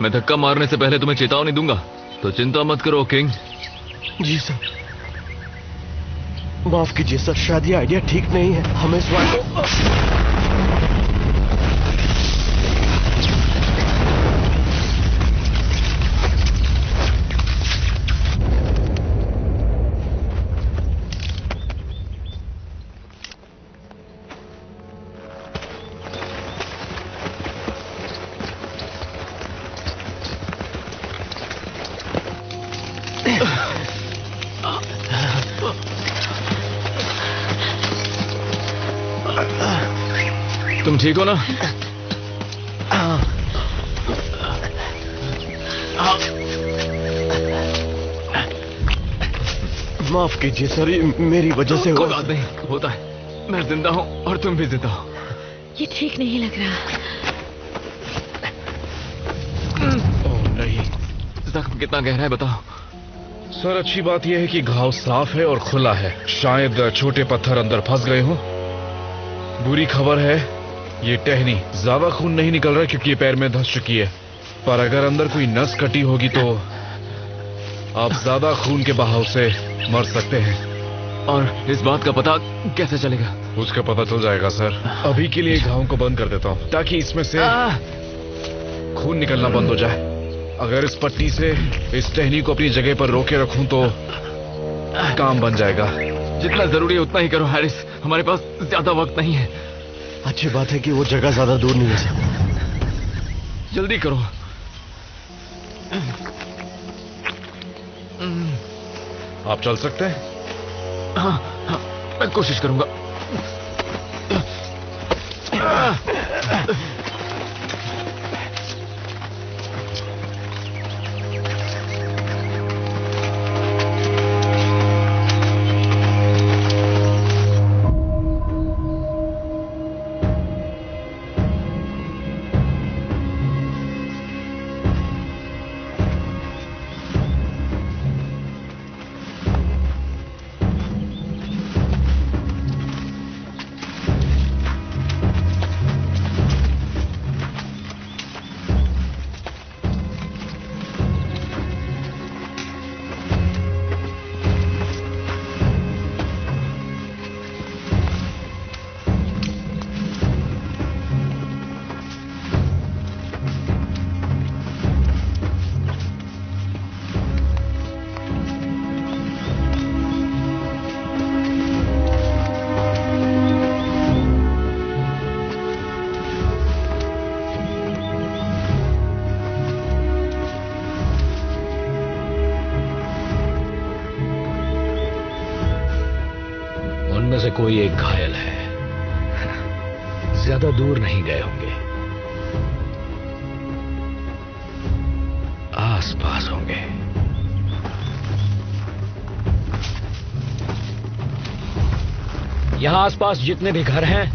[SPEAKER 6] मैं धक्का मारने से पहले तुम्हें चेतावनी दूँगा। तो चिंता मत करो, किंग।
[SPEAKER 9] जी, सर। माफ़ कीजिए, सर। शायद ये आइडिया ठीक नहीं है। हमें बात
[SPEAKER 6] ठीक हो ना?
[SPEAKER 9] माफ़ कीजिए सर मेरी वजह से
[SPEAKER 6] कोई बात नहीं होता है। मैं ज़िंदा हूँ और तुम भी ज़िंदा हो।
[SPEAKER 11] ये ठीक नहीं लग रहा।
[SPEAKER 12] ओह नहीं।
[SPEAKER 6] जख्म कितना गहरा है बताओ।
[SPEAKER 12] सर अच्छी बात यह है कि घाव साफ़ है और खुला है। शायद छोटे पत्थर अंदर फंस गए हों। बुरी खबर है ये टहनी ज़्यादा खून नहीं निकल रहा क्योंकि ये पैर में धस चुकी है। पर अगर अंदर कोई नस कटी होगी तो आप ज़्यादा खून के बहाव से मर सकते हैं।
[SPEAKER 6] और इस बात का पता कैसे चलेगा?
[SPEAKER 12] उसका पता चल जाएगा सर। अभी के लिए घाव को बंद कर देता हूँ ताकि इसमें से खून निकलना बंद हो जाए। अगर इस पट्टी से इस टहनी को अपनी जगह पर रोके रखूँ तो काम बन जाएगा।
[SPEAKER 6] जितना ज़रूरी है उतना ही करो हैरिस। हमारे पास ज़्यादा वक्त नहीं है।
[SPEAKER 9] अच्छी बात है कि वो जगह ज़्यादा दूर नहीं है। सर
[SPEAKER 6] जल्दी करो।
[SPEAKER 12] आप चल सकते हैं?
[SPEAKER 6] हाँ, हाँ, मैं कोशिश करूँगा।
[SPEAKER 2] कोई एक घायल है। ज़्यादा दूर नहीं गए होंगे। आस पास होंगे। यहाँ आसपास जितने भी घर हैं,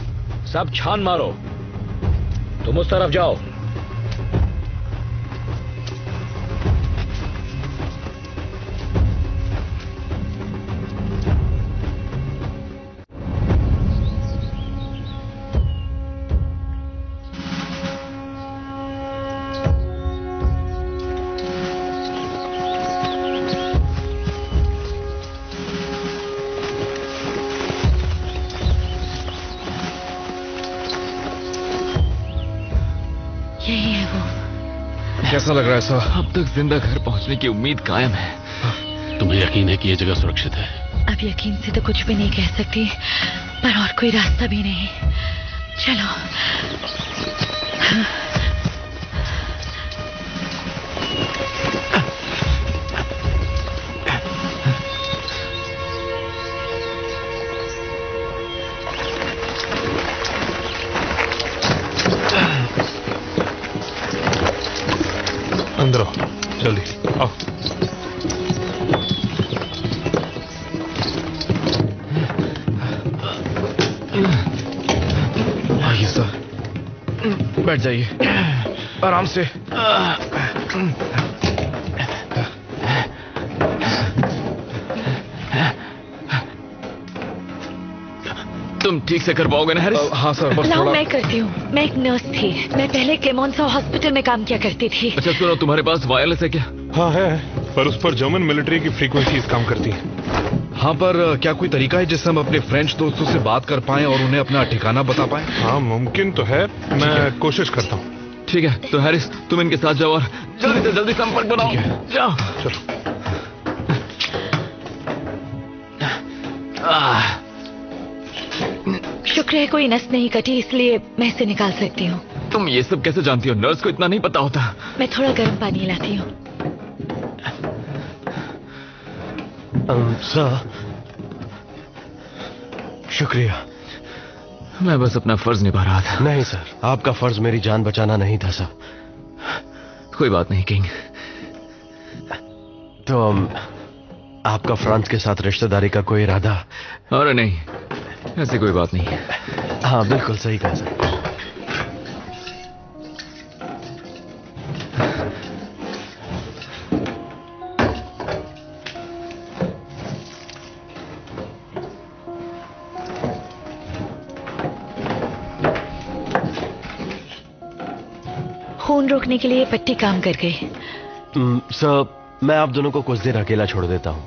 [SPEAKER 2] सब छान मारो। तुम उस तरफ़ जाओ।
[SPEAKER 12] सर
[SPEAKER 6] अब तक ज़िंदा घर पहुँचने की उम्मीद कायम है।
[SPEAKER 10] तुम्हें यकीन है कि ये जगह सुरक्षित है?
[SPEAKER 11] अब यकीन से तो कुछ भी नहीं कह सकती पर और कोई रास्ता भी नहीं। चलो।
[SPEAKER 3] अंदर
[SPEAKER 12] जाइए। आराम से।
[SPEAKER 6] तुम ठीक से कर पाओगे ना हैरिस?
[SPEAKER 12] हाँ सर बस थोड़ा
[SPEAKER 11] मैं करती हूँ। मैं एक नर्स थी। मैं पहले क्लेमोन्सा हॉस्पिटल में काम किया करती थी।
[SPEAKER 6] अच्छा सुनो तुम्हारे पास वायरलेस है क्या?
[SPEAKER 3] हाँ है। पर उस पर जर्मन मिलिट्री की फ्रीक्वेंसीज काम करती है।
[SPEAKER 12] हाँ पर क्या कोई तरीका है जिससे हम अपने फ्रेंच दोस्तों से बात कर पाए और उन्हें अपना ठिकाना बता पाए?
[SPEAKER 3] हाँ मुमकिन तो है। मैं कोशिश करता हूँ।
[SPEAKER 6] ठीक है तो हैरिस तुम इनके साथ जाओ और जल्दी से जल्दी संपर्क बनाओ। जाओ।
[SPEAKER 3] चलो।
[SPEAKER 11] शुक्र है कोई नस नहीं कटी इसलिए मैं इसे निकाल सकती हूँ।
[SPEAKER 6] तुम ये सब कैसे जानती हो? नर्स को इतना नहीं पता होता।
[SPEAKER 11] मैं थोड़ा गर्म पानी लाती हूँ।
[SPEAKER 9] सर शुक्रिया।
[SPEAKER 6] मैं बस अपना फ़र्ज़ निभा रहा था।
[SPEAKER 9] नहीं सर। आपका फ़र्ज़ मेरी जान बचाना नहीं था सर।
[SPEAKER 6] कोई बात नहीं किंग।
[SPEAKER 9] तो आपका फ्रांस के साथ रिश्तेदारी का कोई इरादा?
[SPEAKER 6] अरे नहीं ऐसी कोई बात नहीं। हाँ
[SPEAKER 9] बिल्कुल सही कहा सर।
[SPEAKER 11] रोकने के लिए पट्टी काम कर गई।
[SPEAKER 9] सर मैं आप दोनों को कुछ देर अकेला छोड़ देता हूँ।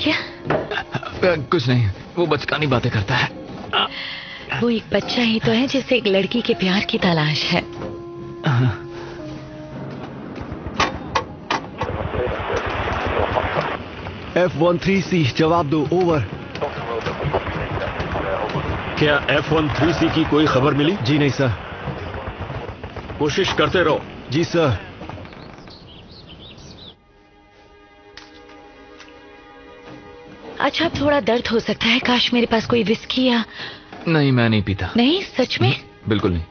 [SPEAKER 11] क्या?
[SPEAKER 6] अ, कुछ नहीं वो बचकानी बातें करता है।
[SPEAKER 11] वो एक बच्चा ही तो है जिसे एक लड़की के प्यार की तलाश है।
[SPEAKER 5] एफ़ वन थ्री सी जवाब दो ओवर क्या एफ़ वन थ्री सी की कोई खबर मिली?
[SPEAKER 7] जी नहीं सर
[SPEAKER 5] कोशिश करते रहो।
[SPEAKER 7] जी सर।
[SPEAKER 11] अच्छा थोड़ा दर्द हो सकता है। काश मेरे पास कोई विस्की या
[SPEAKER 6] नहीं मैं नहीं पीता।
[SPEAKER 11] नहीं? सच में?
[SPEAKER 6] बिल्कुल नहीं।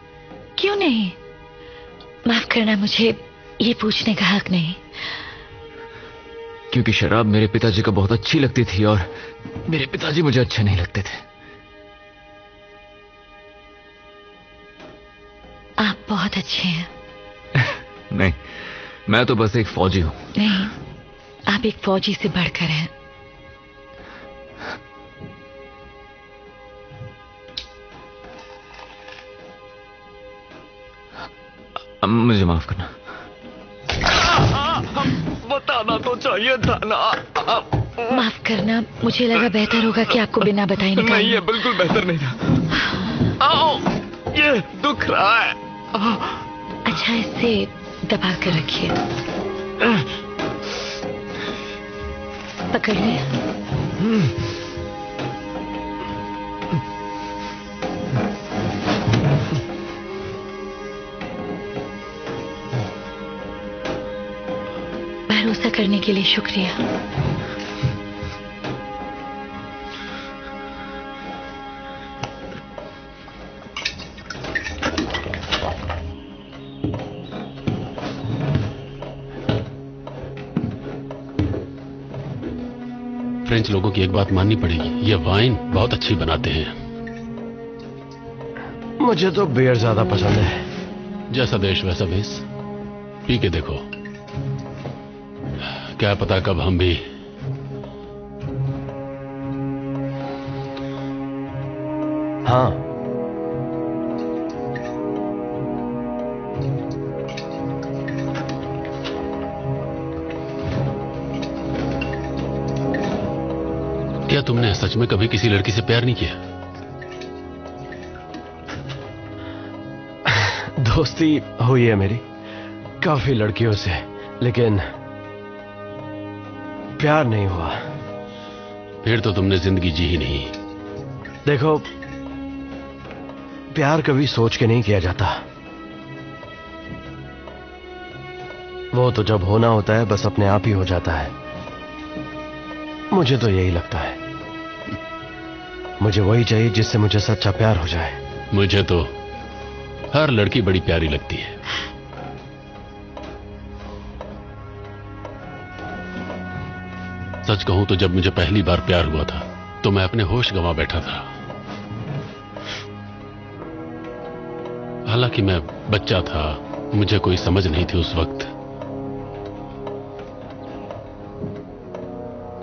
[SPEAKER 11] क्यों नहीं? माफ़ करना मुझे ये पूछने का हक नहीं।
[SPEAKER 6] क्योंकि शराब मेरे पिताजी को बहुत अच्छी लगती थी और मेरे पिताजी मुझे अच्छे नहीं लगते थे।
[SPEAKER 11] बहुत अच्छे हैं।
[SPEAKER 6] नहीं मैं तो बस एक फौजी हूँ।
[SPEAKER 11] नहीं आप एक फौजी से बढ़कर हैं।
[SPEAKER 6] मुझे माफ़ करना। बताना तो चाहिए था ना।
[SPEAKER 11] माफ़ करना मुझे लगा बेहतर होगा कि आपको बिना बताए
[SPEAKER 6] नहीं ये बिल्कुल बेहतर नहीं था। आओ ये दुख रहा है।
[SPEAKER 11] अच्छा इसे दबा कर रखिए। पकड़ लिया। भरोसा करने के लिए शुक्रिया।
[SPEAKER 10] फ्रेंच लोगों की एक बात माननी पड़ेगी। ये वाइन बहुत अच्छी बनाते हैं।
[SPEAKER 9] मुझे तो बियर ज़्यादा पसंद है।
[SPEAKER 10] जैसा देश वैसा भेस पी के देखो। क्या पता कब हम भी
[SPEAKER 9] हाँ।
[SPEAKER 10] क्या तुमने सच में कभी किसी लड़की से प्यार नहीं किया?
[SPEAKER 9] दोस्ती हुई है मेरी। काफ़ी लड़कियों से लेकिन प्यार नहीं हुआ।
[SPEAKER 10] फिर तो तुमने ज़िंदगी जी ही नहीं।
[SPEAKER 9] देखो प्यार कभी सोच के नहीं किया जाता। वो तो जब होना होता है बस अपने आप ही हो जाता है। मुझे तो यही लगता है। मुझे वही चाहिए जिससे मुझे सच्चा प्यार हो जाए।
[SPEAKER 10] मुझे तो हर लड़की बड़ी प्यारी लगती है। सच कहूँ तो जब मुझे पहली बार प्यार हुआ था तो मैं अपने होश गंवा बैठा था। हालाँकि मैं बच्चा था, मुझे कोई समझ नहीं थी उस वक्त।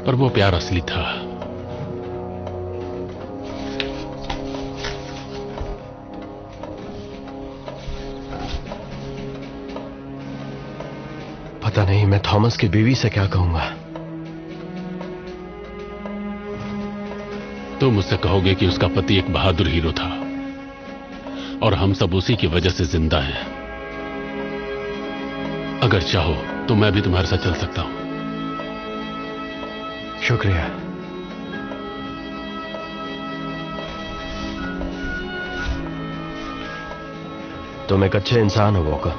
[SPEAKER 10] पर वो प्यार असली था।
[SPEAKER 9] थॉमस की बीवी से क्या कहूँगा?
[SPEAKER 10] तुम मुझसे कहोगे कि उसका पति एक बहादुर हीरो था। और हम सब उसी की वजह से ज़िंदा हैं। अगर चाहो तो मैं भी तुम्हारे साथ चल सकता हूँ।
[SPEAKER 9] शुक्रिया। तुम एक अच्छे इंसान हो वोका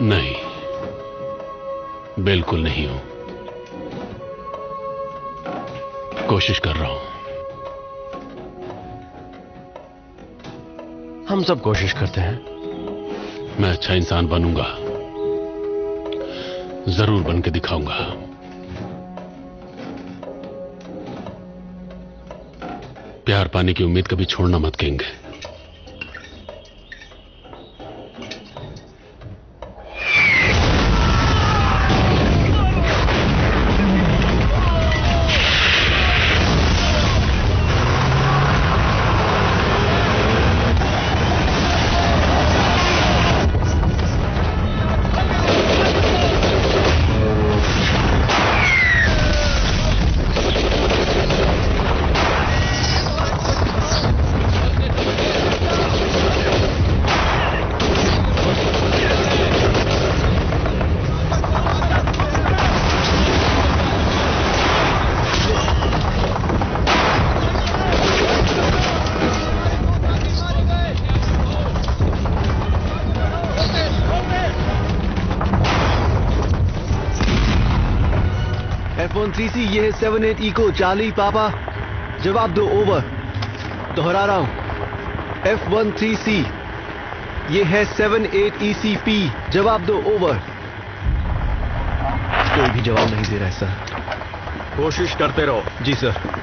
[SPEAKER 10] नहीं। बिल्कुल नहीं हूँ। कोशिश कर रहा हूँ।
[SPEAKER 9] हम सब कोशिश करते हैं।
[SPEAKER 10] मैं अच्छा इंसान बनूँगा। ज़रूर बन के दिखाऊँगा। प्यार पाने की उम्मीद कभी छोड़ना मत कहेंगे
[SPEAKER 8] सेवन एट इको चाली पापा जवाब दो ओवर दोहरा रहा हूँ। एफ़ वन थ्री सी ये है seven eight E C P जवाब दो ओवर कोई भी जवाब नहीं दे रहा है सर
[SPEAKER 5] कोशिश करते रहो।
[SPEAKER 8] जी sir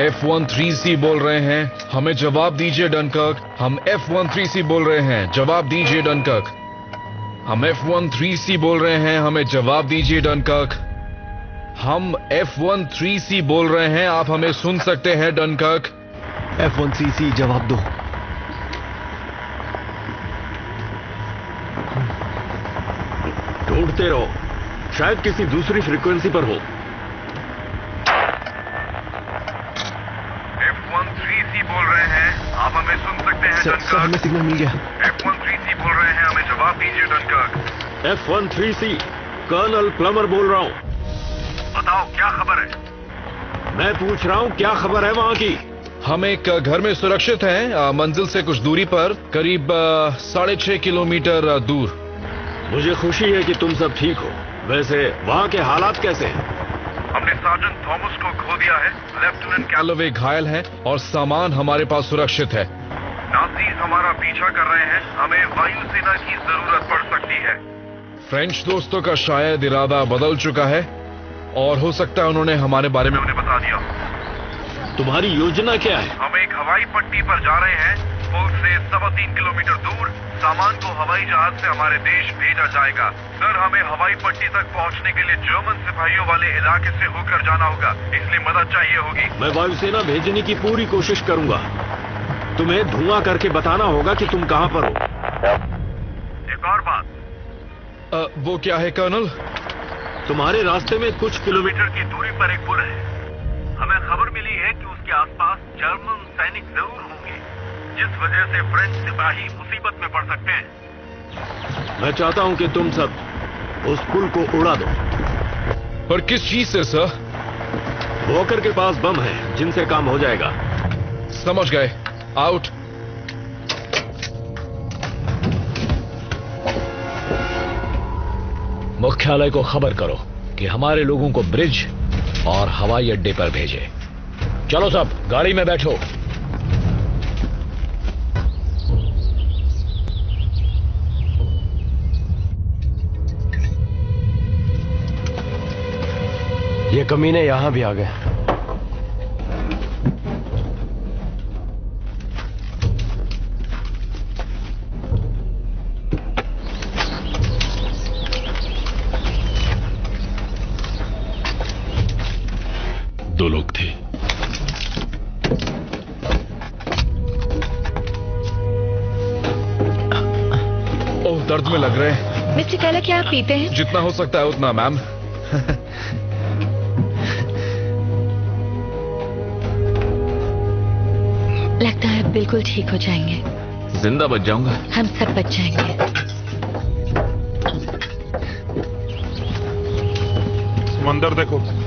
[SPEAKER 12] F one three C बोल रहे हैं। हमें जवाब दीजिए डनकर्क। हम एफ़ वन थ्री सी बोल रहे हैं। जवाब दीजिए डनकर्क। हम एफ़ वन थ्री सी बोल रहे हैं। हमें जवाब दीजिए डनकर्क। हम एफ़ वन थ्री सी बोल रहे हैं। आप हमें सुन सकते हैं Dunkirk.
[SPEAKER 8] F one three C जवाब दो।
[SPEAKER 5] ढूंढते रहो। शायद किसी दूसरी फ्रीक्वेंसी पर हो
[SPEAKER 4] सी बोल रहे हैं आप हमें सुन सकते हैं
[SPEAKER 8] सर, सर हमें सिग्नल मिल गया।
[SPEAKER 4] एफ़ वन थ्री सी बोल रहे हैं हमें जवाब दीजिए
[SPEAKER 5] F one three C colonel Plummer बोल रहा हूँ।
[SPEAKER 4] बताओ क्या खबर है?
[SPEAKER 5] मैं पूछ रहा हूँ क्या खबर है वहाँ की?
[SPEAKER 12] हम एक घर में सुरक्षित हैं मंजिल से कुछ दूरी पर करीब साढ़े छह किलोमीटर दूर।
[SPEAKER 5] मुझे खुशी है कि तुम सब ठीक हो। वैसे वहाँ के हालात कैसे हैं?
[SPEAKER 4] हमने सार्जेंट थॉमस को खो दिया है लेफ्टिनेंट
[SPEAKER 12] कैलोवे घायल है और सामान हमारे पास सुरक्षित है।
[SPEAKER 4] नाजीज हमारा पीछा कर रहे हैं। हमें वायुसेना की ज़रूरत पड़ सकती है।
[SPEAKER 12] फ्रेंच दोस्तों का शायद इरादा बदल चुका है और हो सकता है उन्होंने हमारे बारे में
[SPEAKER 4] उन्हें बता दिया।
[SPEAKER 5] तुम्हारी योजना क्या है?
[SPEAKER 4] हम एक हवाई पट्टी पर जा रहे हैं। पुल से सवा तीन किलोमीटर दूर सामान को हवाई जहाज़ से हमारे देश भेजा जाएगा। सर हमें हवाई पट्टी तक पहुँचने के लिए जर्मन सिपाहियों वाले इलाके से होकर जाना होगा। इसलिए मदद चाहिए होगी।
[SPEAKER 5] मैं वायुसेना भेजने की पूरी कोशिश करूँगा। तुम्हें धुआँ करके बताना होगा कि तुम कहाँ पर हो।
[SPEAKER 4] एक और बात।
[SPEAKER 12] अ, वो क्या है कर्नल?
[SPEAKER 5] तुम्हारे रास्ते में कुछ किलोमीटर
[SPEAKER 4] की दूरी पर एक पुल है। हमें खबर मिली है कि उसके आसपास जर्मन सैनिक ज़रूर होंगे जिस वजह से फ्रेंच सिपाही मुसीबत में पड़ सकते हैं।
[SPEAKER 5] मैं चाहता हूँ कि तुम सब उस पुल को उड़ा दो।
[SPEAKER 12] पर किस चीज़ से सर?
[SPEAKER 5] वॉकर के पास बम है जिनसे काम हो जाएगा।
[SPEAKER 12] समझ गए। आउट
[SPEAKER 2] मुख्यालय को खबर करो कि हमारे लोगों को ब्रिज और हवाई अड्डे पर भेजे। चलो सब गाड़ी में बैठो।
[SPEAKER 9] ये कमीने यहाँ भी आ गए।
[SPEAKER 11] कैला क्या आप पीते हैं?
[SPEAKER 12] जितना हो सकता है उतना मैम।
[SPEAKER 11] लगता है बिल्कुल ठीक हो जाएँगे।
[SPEAKER 6] ज़िंदा बच जाऊँगा।
[SPEAKER 11] हम सब बच जाएँगे।
[SPEAKER 4] मंदिर देखो।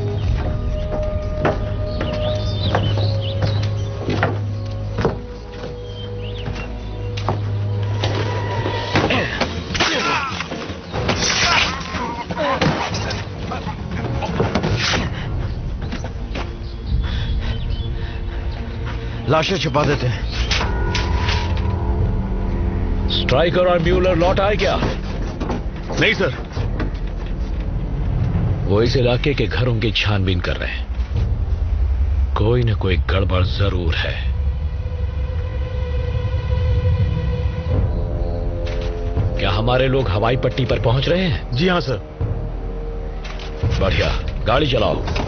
[SPEAKER 9] लाशें छुपा देते हैं।
[SPEAKER 2] स्ट्राइकर और म्यूलर लौट आए क्या?
[SPEAKER 5] नहीं सर।
[SPEAKER 2] वो इस इलाके के घरों की छानबीन कर रहे हैं। कोई ना कोई गड़बड़ ज़रूर है। क्या हमारे लोग हवाई पट्टी पर पहुँच रहे हैं?
[SPEAKER 5] जी हाँ सर।
[SPEAKER 2] बढ़िया गाड़ी चलाओ।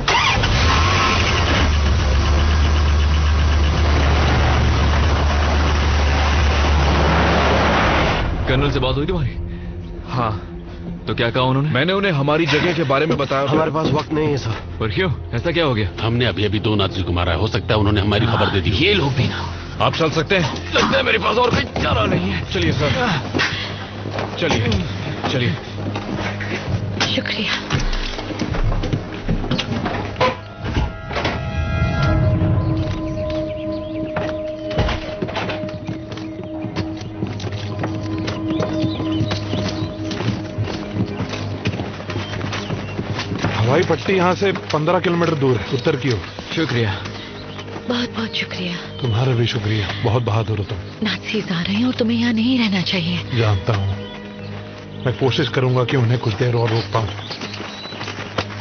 [SPEAKER 6] कर्नल से बात हुई तुम्हारी?
[SPEAKER 12] हाँ।
[SPEAKER 6] तो क्या कहा उन्होंने?
[SPEAKER 12] मैंने उन्हें हमारी जगह के बारे में बताया
[SPEAKER 9] हमारे पास वक्त नहीं है सर।
[SPEAKER 6] पर क्यों? ऐसा क्या हो गया?
[SPEAKER 10] हमने अभी अभी दो नाजी को मारा है। हो सकता है उन्होंने हमारी खबर दे दी
[SPEAKER 6] ये लोग भी ना।
[SPEAKER 12] आप चल सकते हैं।
[SPEAKER 6] लगता है मेरे पास और कोई चारा नहीं है।
[SPEAKER 12] चलिए सर। चलिए चलिए।
[SPEAKER 11] शुक्रिया।
[SPEAKER 3] पट्टी यहाँ से पंद्रह किलोमीटर दूर है उत्तर की ओर।
[SPEAKER 6] शुक्रिया।
[SPEAKER 11] बहुत बहुत शुक्रिया।
[SPEAKER 3] तुम्हारा भी शुक्रिया। बहुत बहादुर हो तुम।
[SPEAKER 11] नाजीज आ रहे हैं और तुम्हें यहाँ नहीं रहना चाहिए।
[SPEAKER 3] जानता हूँ। मैं कोशिश करूँगा कि उन्हें कुछ देर और रोक पाऊँ।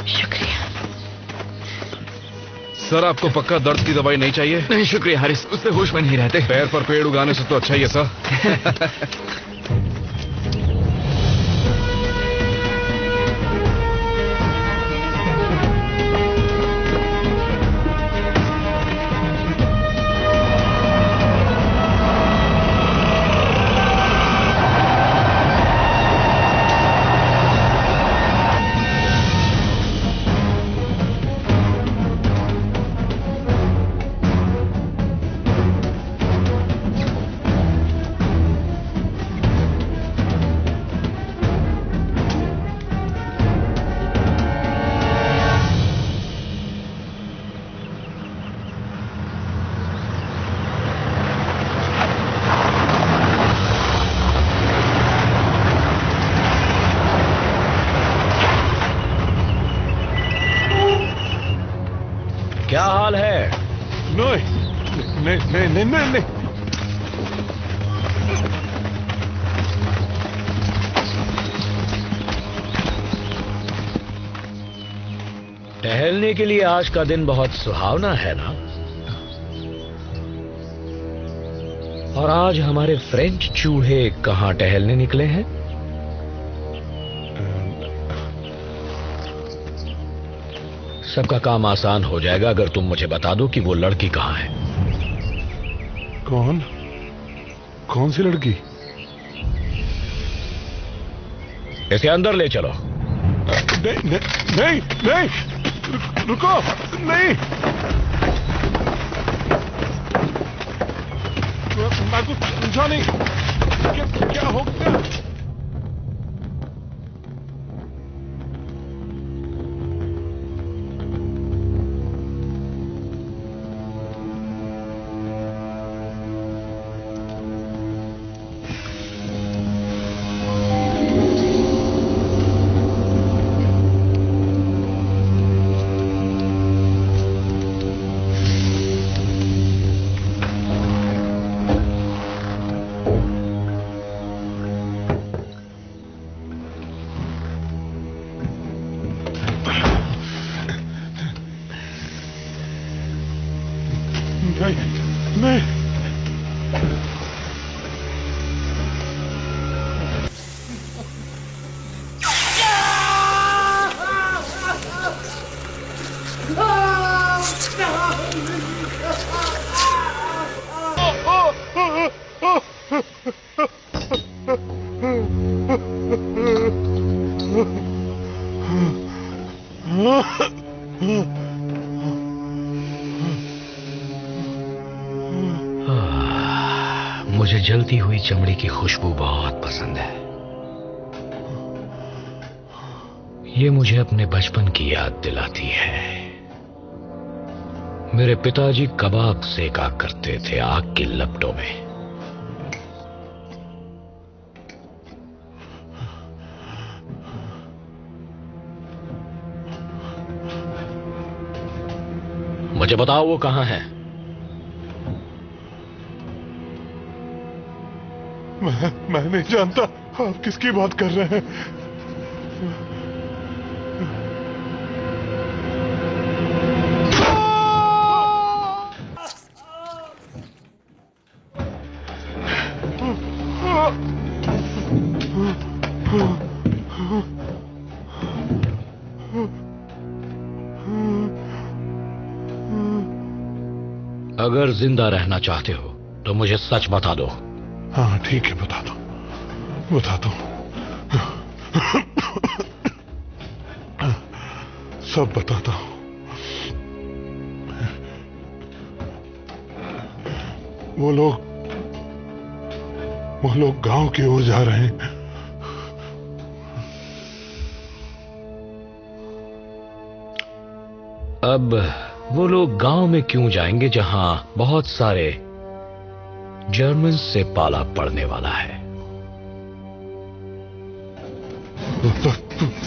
[SPEAKER 11] शुक्रिया।
[SPEAKER 12] सर आपको पक्का दर्द की दवाई नहीं चाहिए?
[SPEAKER 6] नहीं शुक्रिया हारिस उससे होश में नहीं रहते।
[SPEAKER 12] पैर पर पेड़ उगाने से तो अच्छा ही है सर।
[SPEAKER 2] आज का दिन बहुत सुहावना है ना? और आज हमारे फ्रेंच चूहे कहाँ टहलने निकले हैं? सबका काम आसान हो जाएगा अगर तुम मुझे बता दो कि वो लड़की कहाँ है।
[SPEAKER 13] कौन? कौन सी लड़की?
[SPEAKER 2] इसे अंदर ले चलो।
[SPEAKER 13] नहीं नहीं नहीं नहीं। रुको। नहीं। मैं कुछ समझा नहीं। क्या, क्या हो गया?
[SPEAKER 2] चमड़ी की खुशबू बहुत पसंद है। ये मुझे अपने बचपन की याद दिलाती है। मेरे पिताजी कबाब सेका करते थे आग की लपटों में। मुझे बताओ वो कहाँ है?
[SPEAKER 13] मैं मैं नहीं जानता आप किसकी बात कर रहे हैं।
[SPEAKER 2] अगर ज़िंदा रहना चाहते हो तो मुझे सच बता दो।
[SPEAKER 13] हाँ ठीक है, बता दो। बता दो। सब बताता हूँ। वो लोग वो लोग गाँव की ओर जा रहे हैं।
[SPEAKER 2] अब वो लोग गाँव में क्यों जाएँगे जहाँ बहुत सारे जर्मन से पाला पड़ने वाला है।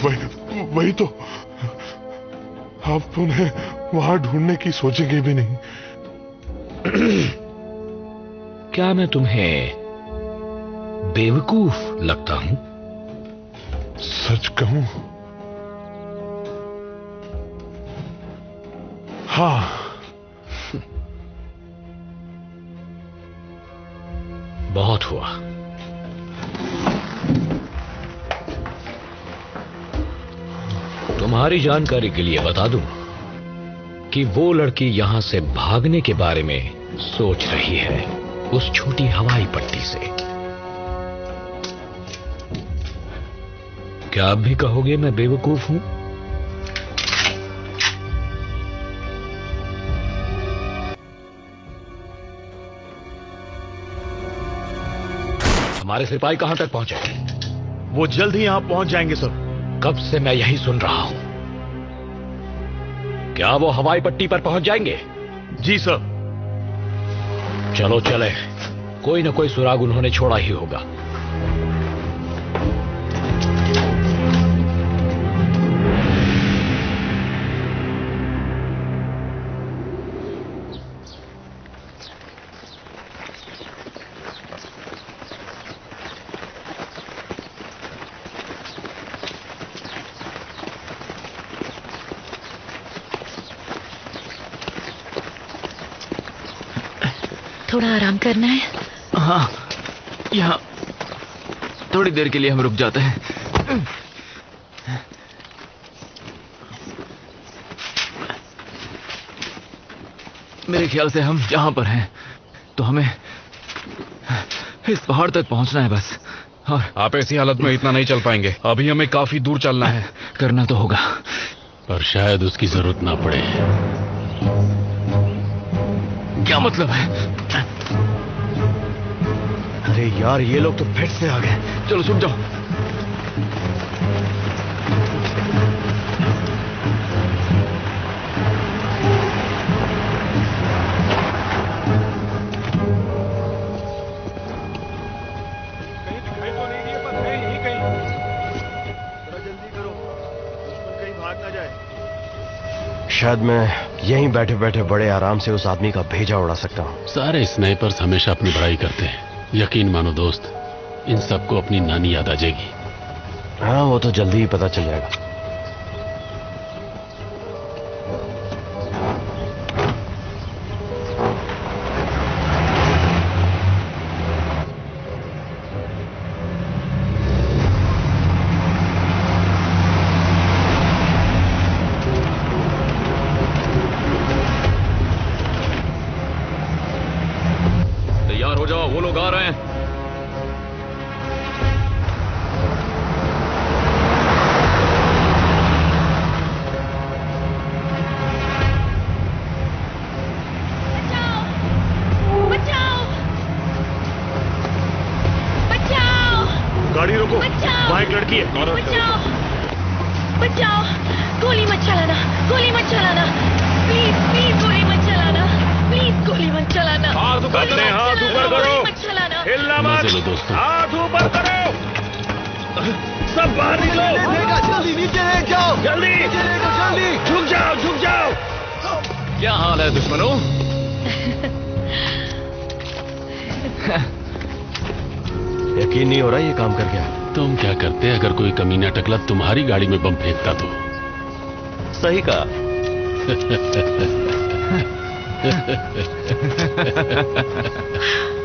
[SPEAKER 13] वही वही तो। आप उन्हें वहाँ ढूँढने की सोचेंगे भी नहीं।
[SPEAKER 2] क्या मैं तुम्हें बेवकूफ़ लगता हूँ?
[SPEAKER 13] सच कहूँ? हाँ
[SPEAKER 2] बहुत हुआ। तुम्हारी जानकारी के लिए बता दूँ कि वो लड़की यहाँ से भागने के बारे में सोच रही है, उस छोटी हवाई पट्टी से। क्या आप भी कहोगे मैं बेवकूफ़ हूँ? हमारे सिपाही कहाँ तक पहुँचे?
[SPEAKER 13] वो जल्द ही यहाँ पहुँच जाएँगे सर।
[SPEAKER 2] कब से मैं यही सुन रहा हूँ? क्या वो हवाई पट्टी पर पहुँच जाएँगे?
[SPEAKER 13] जी सर।
[SPEAKER 2] चलो चले। कोई ना कोई सुराग उन्होंने छोड़ा ही होगा।
[SPEAKER 11] थोड़ी
[SPEAKER 6] देर के लिए हम रुक जाते हैं। मेरे ख्याल से हम जहाँ पर हैं तो हमें इस पहाड़ तक पहुँचना है बस और
[SPEAKER 12] आप ऐसी हालत में इतना नहीं चल पाएँगे। अभी हमें काफ़ी दूर चलना है।
[SPEAKER 6] करना तो होगा।
[SPEAKER 10] पर शायद उसकी ज़रूरत ना पड़े।
[SPEAKER 6] क्या मतलब है?
[SPEAKER 9] अरे यार, ये लोग तो फिर से आ गए।
[SPEAKER 6] चलो, सुन जाओ।
[SPEAKER 9] शायद मैं यहीं बैठे बैठे बड़े आराम से उस आदमी का भेजा उड़ा सकता हूँ।
[SPEAKER 10] सारे स्नाइपर्स हमेशा अपनी बड़ाई करते हैं। यकीन मानो दोस्त, इन सबको अपनी नानी याद आ जाएगी।
[SPEAKER 9] हाँ वो तो जल्दी ही पता चल जाएगा।
[SPEAKER 5] लड़की है
[SPEAKER 11] बचाओ बचाओ। गोली मत चलाना गोली मत चलाना। प्लीज़ प्लीज़ गोली मत चलाना। प्लीज़ गोली मत चलाना।
[SPEAKER 5] हाथ ऊपर करें, हाथ ऊपर करो।
[SPEAKER 11] मत चलाना।
[SPEAKER 5] हिलना मत हाथ ऊपर करो। सब बाहर निकलो।
[SPEAKER 8] जल्दी नीचे ले जाओ।
[SPEAKER 5] जल्दी।
[SPEAKER 8] नीचे ले जाओ जल्दी।
[SPEAKER 5] झुक जाओ झुक जाओ।
[SPEAKER 6] क्या हाल है दुश्मनों?
[SPEAKER 9] यकीन नहीं हो रहा ये काम कर गया।
[SPEAKER 10] तुम क्या करते अगर कोई कमीना टकला तुम्हारी गाड़ी में बम फेंकता तो।
[SPEAKER 9] सही कहा।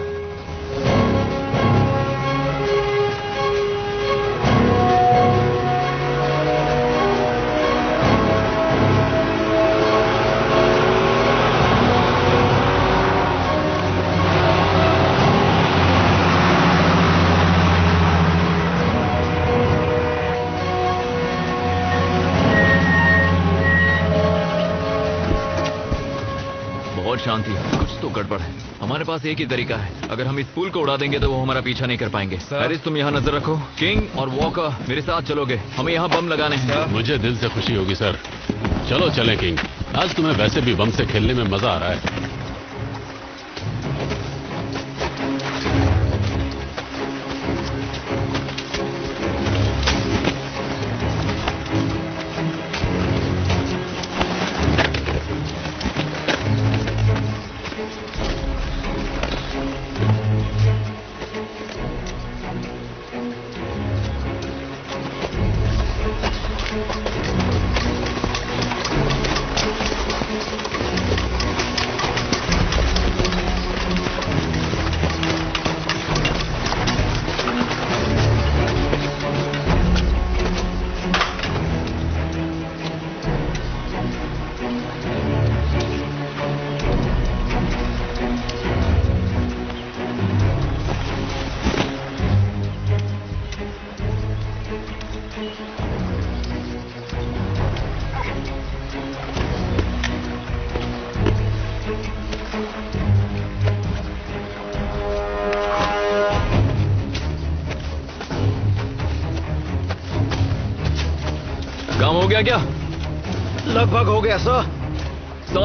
[SPEAKER 6] पास एक ही तरीका है। अगर हम इस पुल को उड़ा देंगे तो वो हमारा पीछा नहीं कर पाएँगे। हैरिस तुम यहाँ नज़र रखो। किंग और वॉकर मेरे साथ चलोगे। हमें यहाँ बम लगाने हैं।
[SPEAKER 10] मुझे दिल से खुशी होगी सर। चलो चले किंग। आज तुम्हें वैसे भी बम से खेलने में मज़ा आ रहा है।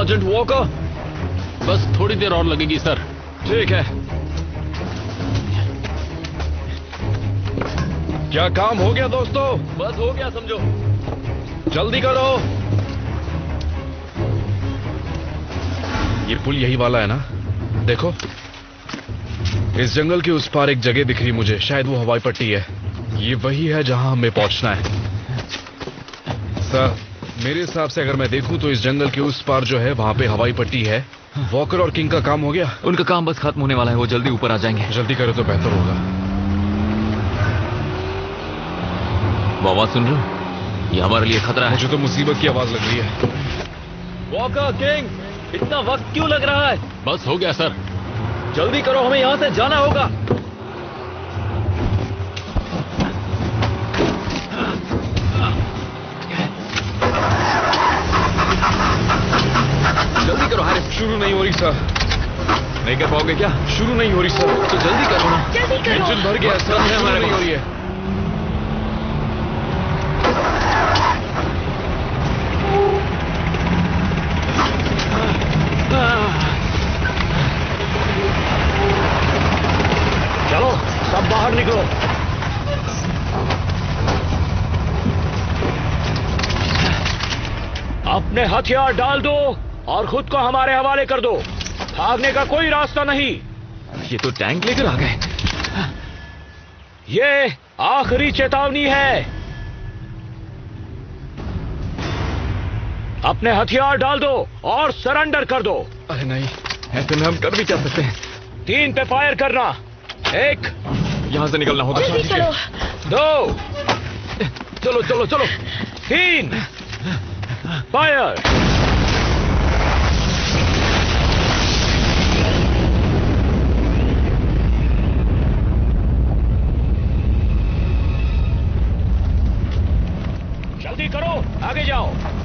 [SPEAKER 6] सर्जेंट वॉकर
[SPEAKER 10] बस थोड़ी देर और लगेगी सर।
[SPEAKER 6] ठीक है।
[SPEAKER 12] क्या काम हो गया दोस्तों?
[SPEAKER 6] बस हो गया समझो।
[SPEAKER 12] जल्दी करो। ये पुल यही वाला है ना? देखो। इस जंगल के उस पार एक जगह दिख रही मुझे। शायद वो हवाई पट्टी है। ये वही है जहाँ हमें पहुँचना है। सर मेरे हिसाब से अगर मैं देखूँ तो इस जंगल के उस पार जो है वहाँ पे हवाई पट्टी है। वॉकर और किंग का काम हो गया?
[SPEAKER 6] उनका काम बस खत्म होने वाला है वो जल्दी ऊपर आ जाएँगे।
[SPEAKER 12] जल्दी करो तो बेहतर होगा।
[SPEAKER 6] वो आवाज़ सुन रहे हो? ये हमारे लिए खतरा है।
[SPEAKER 12] मुझे तो मुसीबत की आवाज़ लग रही है।
[SPEAKER 6] वॉकर किंग इतना वक्त क्यों लग रहा है?
[SPEAKER 10] बस हो गया सर।
[SPEAKER 6] जल्दी करो हमें यहाँ से जाना होगा। जल्दी करो हैरिस
[SPEAKER 12] शुरू नहीं हो रही सर।
[SPEAKER 6] नहीं कर पाओगे क्या?
[SPEAKER 12] शुरू नहीं हो रही सर।
[SPEAKER 6] तो जल्दी करो ना।
[SPEAKER 11] जल्दी करो।
[SPEAKER 12] इंजन भर गया सर
[SPEAKER 6] है हमारे
[SPEAKER 12] नहीं हो रही है।
[SPEAKER 7] चलो सब बाहर निकलो। अपने हथियार डाल दो। और खुद को हमारे हवाले कर दो। भागने का कोई रास्ता नहीं।
[SPEAKER 6] ये तो टैंक लेकर आ गए।
[SPEAKER 7] ये आखिरी चेतावनी है। अपने हथियार डाल दो और सरेंडर कर दो।
[SPEAKER 12] अरे नहीं ऐसे में हम कर भी क्या सकते हैं?
[SPEAKER 7] तीन पे फायर करना। एक
[SPEAKER 6] यहाँ से निकलना होगा।
[SPEAKER 11] करो
[SPEAKER 7] दो चलो चलो चलो। तीन फायर। आगे जाओ।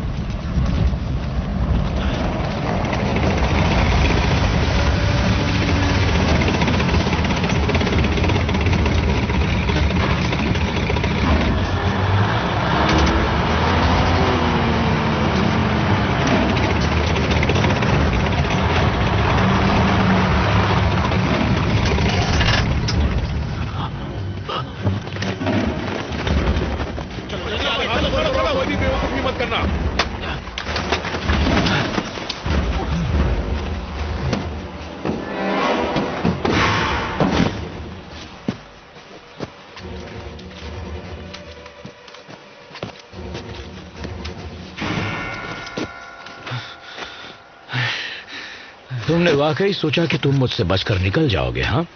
[SPEAKER 2] तुमने वाकई सोचा कि तुम मुझसे बचकर निकल जाओगे हाँ?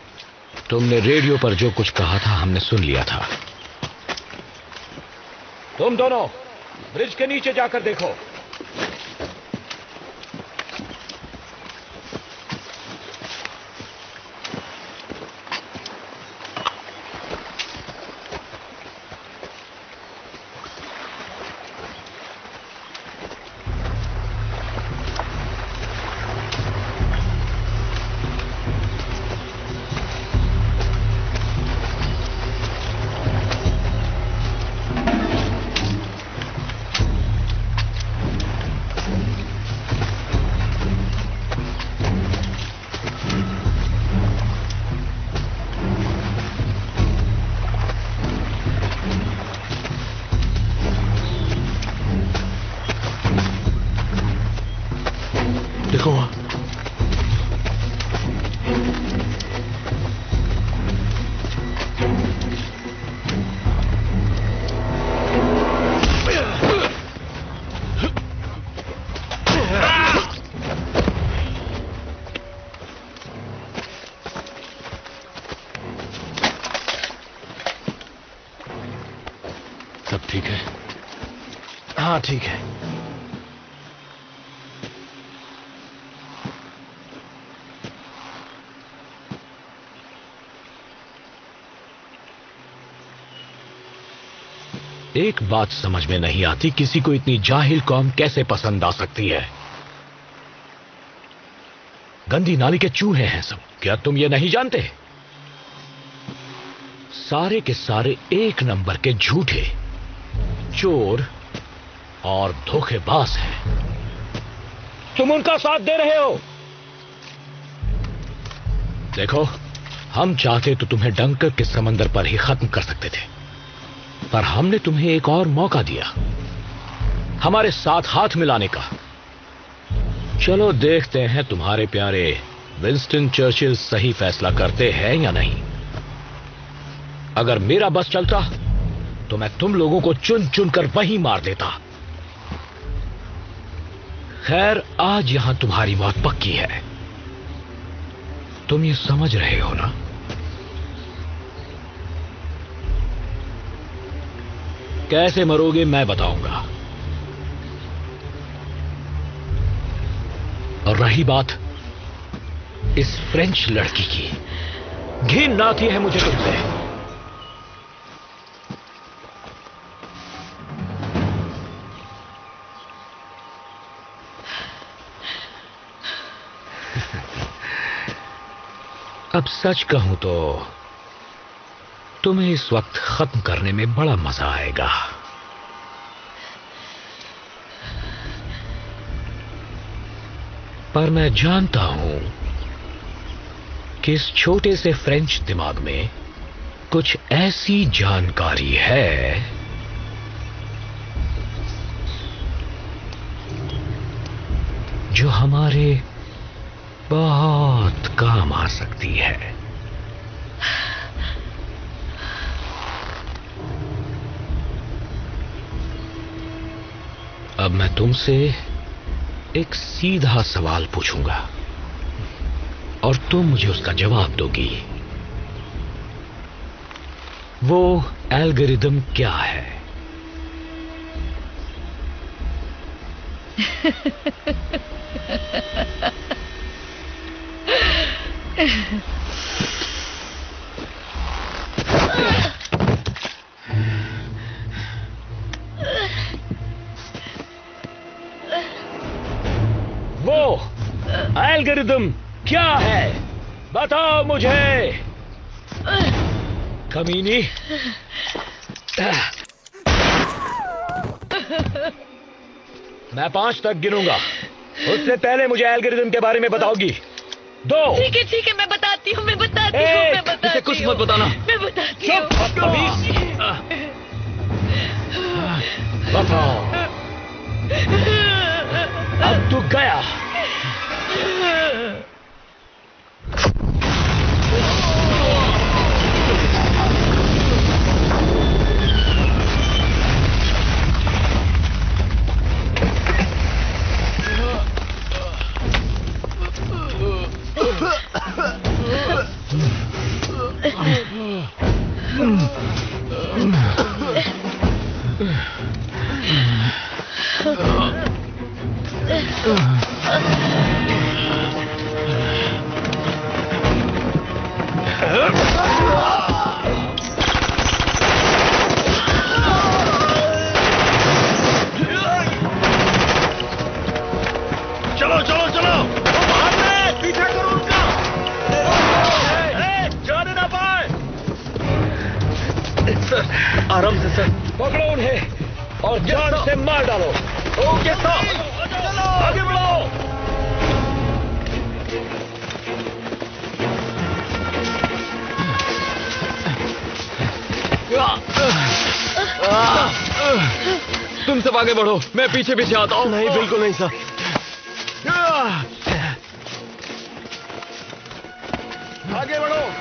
[SPEAKER 2] तुमने रेडियो पर जो कुछ कहा था, हमने सुन लिया था।
[SPEAKER 7] तुम दोनों, ब्रिज के नीचे जाकर देखो।
[SPEAKER 2] बात समझ में नहीं आती, किसी को इतनी जाहिल कौम कैसे पसंद आ सकती है? गंदी नाली के चूहे हैं सब, क्या तुम ये नहीं जानते? सारे के सारे एक नंबर के झूठे, चोर और धोखेबाज हैं।
[SPEAKER 7] तुम उनका साथ दे रहे हो?
[SPEAKER 2] देखो, हम चाहते तो तुम्हें डंकर के समंदर पर ही खत्म कर सकते थे। पर हमने तुम्हें एक और मौका दिया। हमारे साथ हाथ मिलाने का। चलो देखते हैं तुम्हारे प्यारे, विंस्टन चर्चिल सही फैसला करते हैं या नहीं। अगर मेरा बस चलता तो मैं तुम लोगों को चुन चुन कर वहीं मार देता। खैर, आज यहाँ तुम्हारी मौत पक्की है। तुम ये समझ रहे हो ना? कैसे मरोगे मैं बताऊँगा। और रही बात इस फ्रेंच लड़की की। घिन आती है मुझे तुमसे अब सच कहूँ तो तुम्हें इस वक्त खत्म करने में बड़ा मज़ा आएगा। पर मैं जानता हूँ कि इस छोटे से फ्रेंच दिमाग में कुछ ऐसी जानकारी है। जो हमारे बहुत काम आ सकती है। अब मैं तुमसे एक सीधा सवाल पूछूँगा। और तुम मुझे उसका जवाब दोगी। वो एल्गोरिदम क्या है? एल्गोरिदम क्या है? बताओ मुझे। कमीनी। मैं पाँच तक गिनूँगा। उससे पहले मुझे एल्गोरिदम के बारे में बताओगी। दो।
[SPEAKER 11] ठीक है ठीक है मैं बताती हूँ मैं बताती हूँ मैं बताती
[SPEAKER 6] इसे कुछ मत बताना।
[SPEAKER 11] मैं बताती हूँ।
[SPEAKER 2] बताओ। अब तू गया।
[SPEAKER 7] चलो
[SPEAKER 6] आराम से सर।
[SPEAKER 2] पकड़ो उन्हें और जान से मार डालो।
[SPEAKER 6] ओके सर
[SPEAKER 7] आगे बढ़ो
[SPEAKER 6] तुम सब आगे बढ़ो। मैं पीछे पीछे आता हूँ।
[SPEAKER 9] नहीं बिल्कुल नहीं सर
[SPEAKER 7] आगे बढ़ो।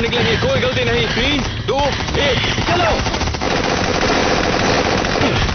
[SPEAKER 6] हम निकलेंगे कोई गलती नहीं। तीन दो एक चलो चलो।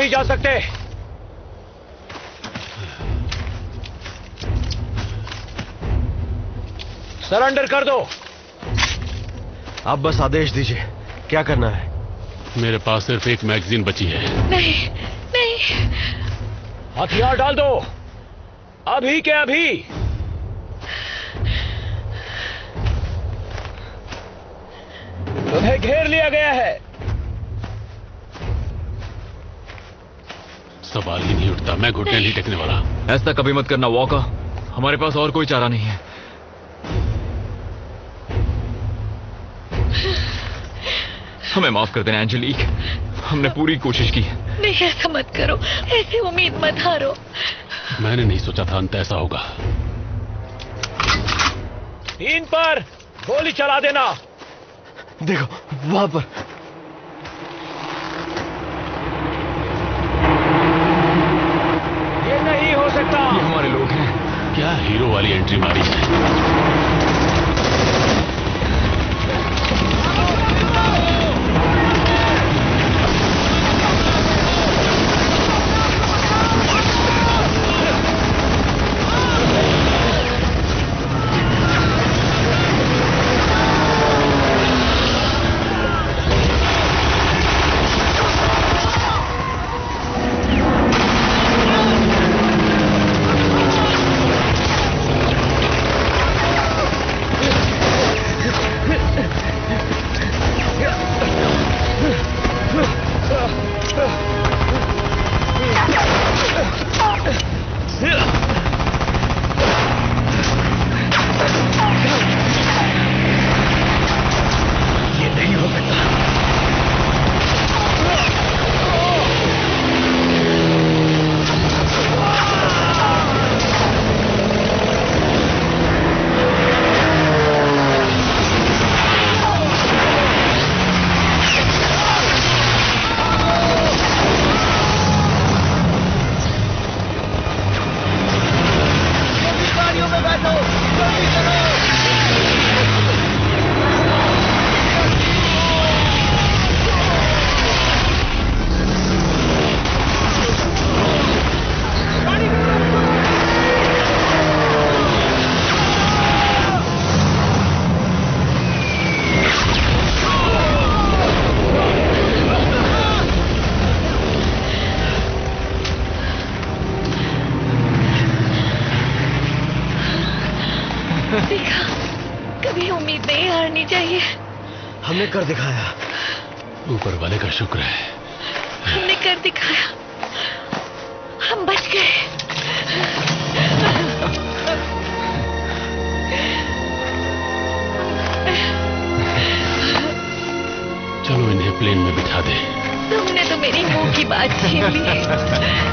[SPEAKER 7] नहीं जा सकते। सरेंडर कर दो।
[SPEAKER 9] आप बस आदेश दीजिए। क्या करना है?
[SPEAKER 10] मेरे पास सिर्फ़ एक मैगजीन बची है।
[SPEAKER 11] नहीं नहीं।
[SPEAKER 7] हथियार डाल दो। अभी के अभी। तुम्हें घेर लिया गया है।
[SPEAKER 10] सवाल ही नहीं उठता। मैं घुटने नहीं टेकने वाला।
[SPEAKER 6] ऐसा कभी मत करना वॉका। हमारे पास और कोई चारा नहीं है। हमें माफ़ कर देना एंजेलिक हमने पूरी कोशिश की।
[SPEAKER 11] नहीं ऐसा मत करो। ऐसी उम्मीद मत हारो।
[SPEAKER 10] मैंने नहीं सोचा था अंत ऐसा होगा।
[SPEAKER 7] तीन पर गोली चला देना।
[SPEAKER 9] देखो वहाँ पर
[SPEAKER 7] ये नहीं हो सकता
[SPEAKER 6] ये हमारे लोग हैं
[SPEAKER 10] क्या हीरो वाली एंट्री मारी।
[SPEAKER 11] मुँह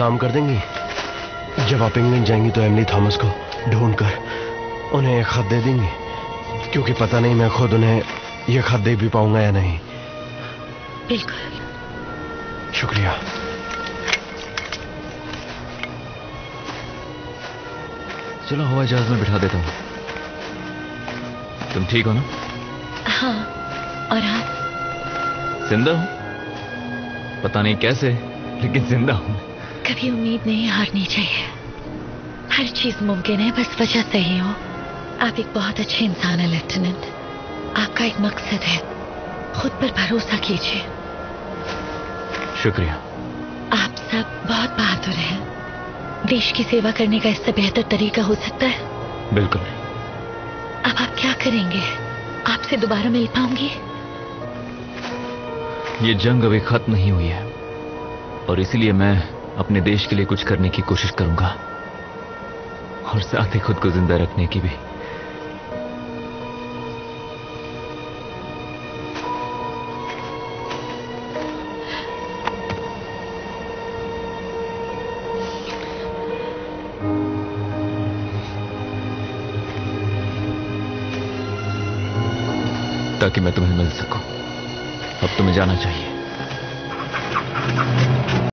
[SPEAKER 9] काम कर देंगी। जब आप इंग्लैंड जाएँगी तो एमली थॉमस को ढूंढकर उन्हें एक खत दे देंगी। क्योंकि पता नहीं मैं खुद उन्हें यह खत दे भी पाऊँगा या नहीं।
[SPEAKER 11] बिल्कुल।
[SPEAKER 9] शुक्रिया।
[SPEAKER 6] चलो हवाई जहाज़ में बिठा देता हूँ। तुम ठीक हो ना?
[SPEAKER 11] हाँ और आप?
[SPEAKER 6] ज़िंदा हूँ। पता नहीं कैसे लेकिन ज़िंदा हूँ
[SPEAKER 11] कभी उम्मीद नहीं हारनी चाहिए। हर चीज़ मुमकिन है बस वजह सही हो। आप एक बहुत अच्छे इंसान हैं लेफ्टिनेंट। आपका एक मकसद है खुद पर भरोसा कीजिए।
[SPEAKER 6] शुक्रिया।
[SPEAKER 11] आप सब बहुत बहादुर हैं। देश की सेवा करने का इससे बेहतर तरीका हो सकता है?
[SPEAKER 6] बिल्कुल।
[SPEAKER 11] अब आप क्या करेंगे? आपसे दोबारा मिल पाऊँगी?
[SPEAKER 6] ये जंग अभी खत्म नहीं हुई है और इसीलिए मैं अपने देश के लिए कुछ करने की कोशिश करूँगा। और साथ ही खुद को ज़िंदा रखने की भी। ताकि मैं तुम्हें मिल सकूँ। अब तुम्हें जाना चाहिए।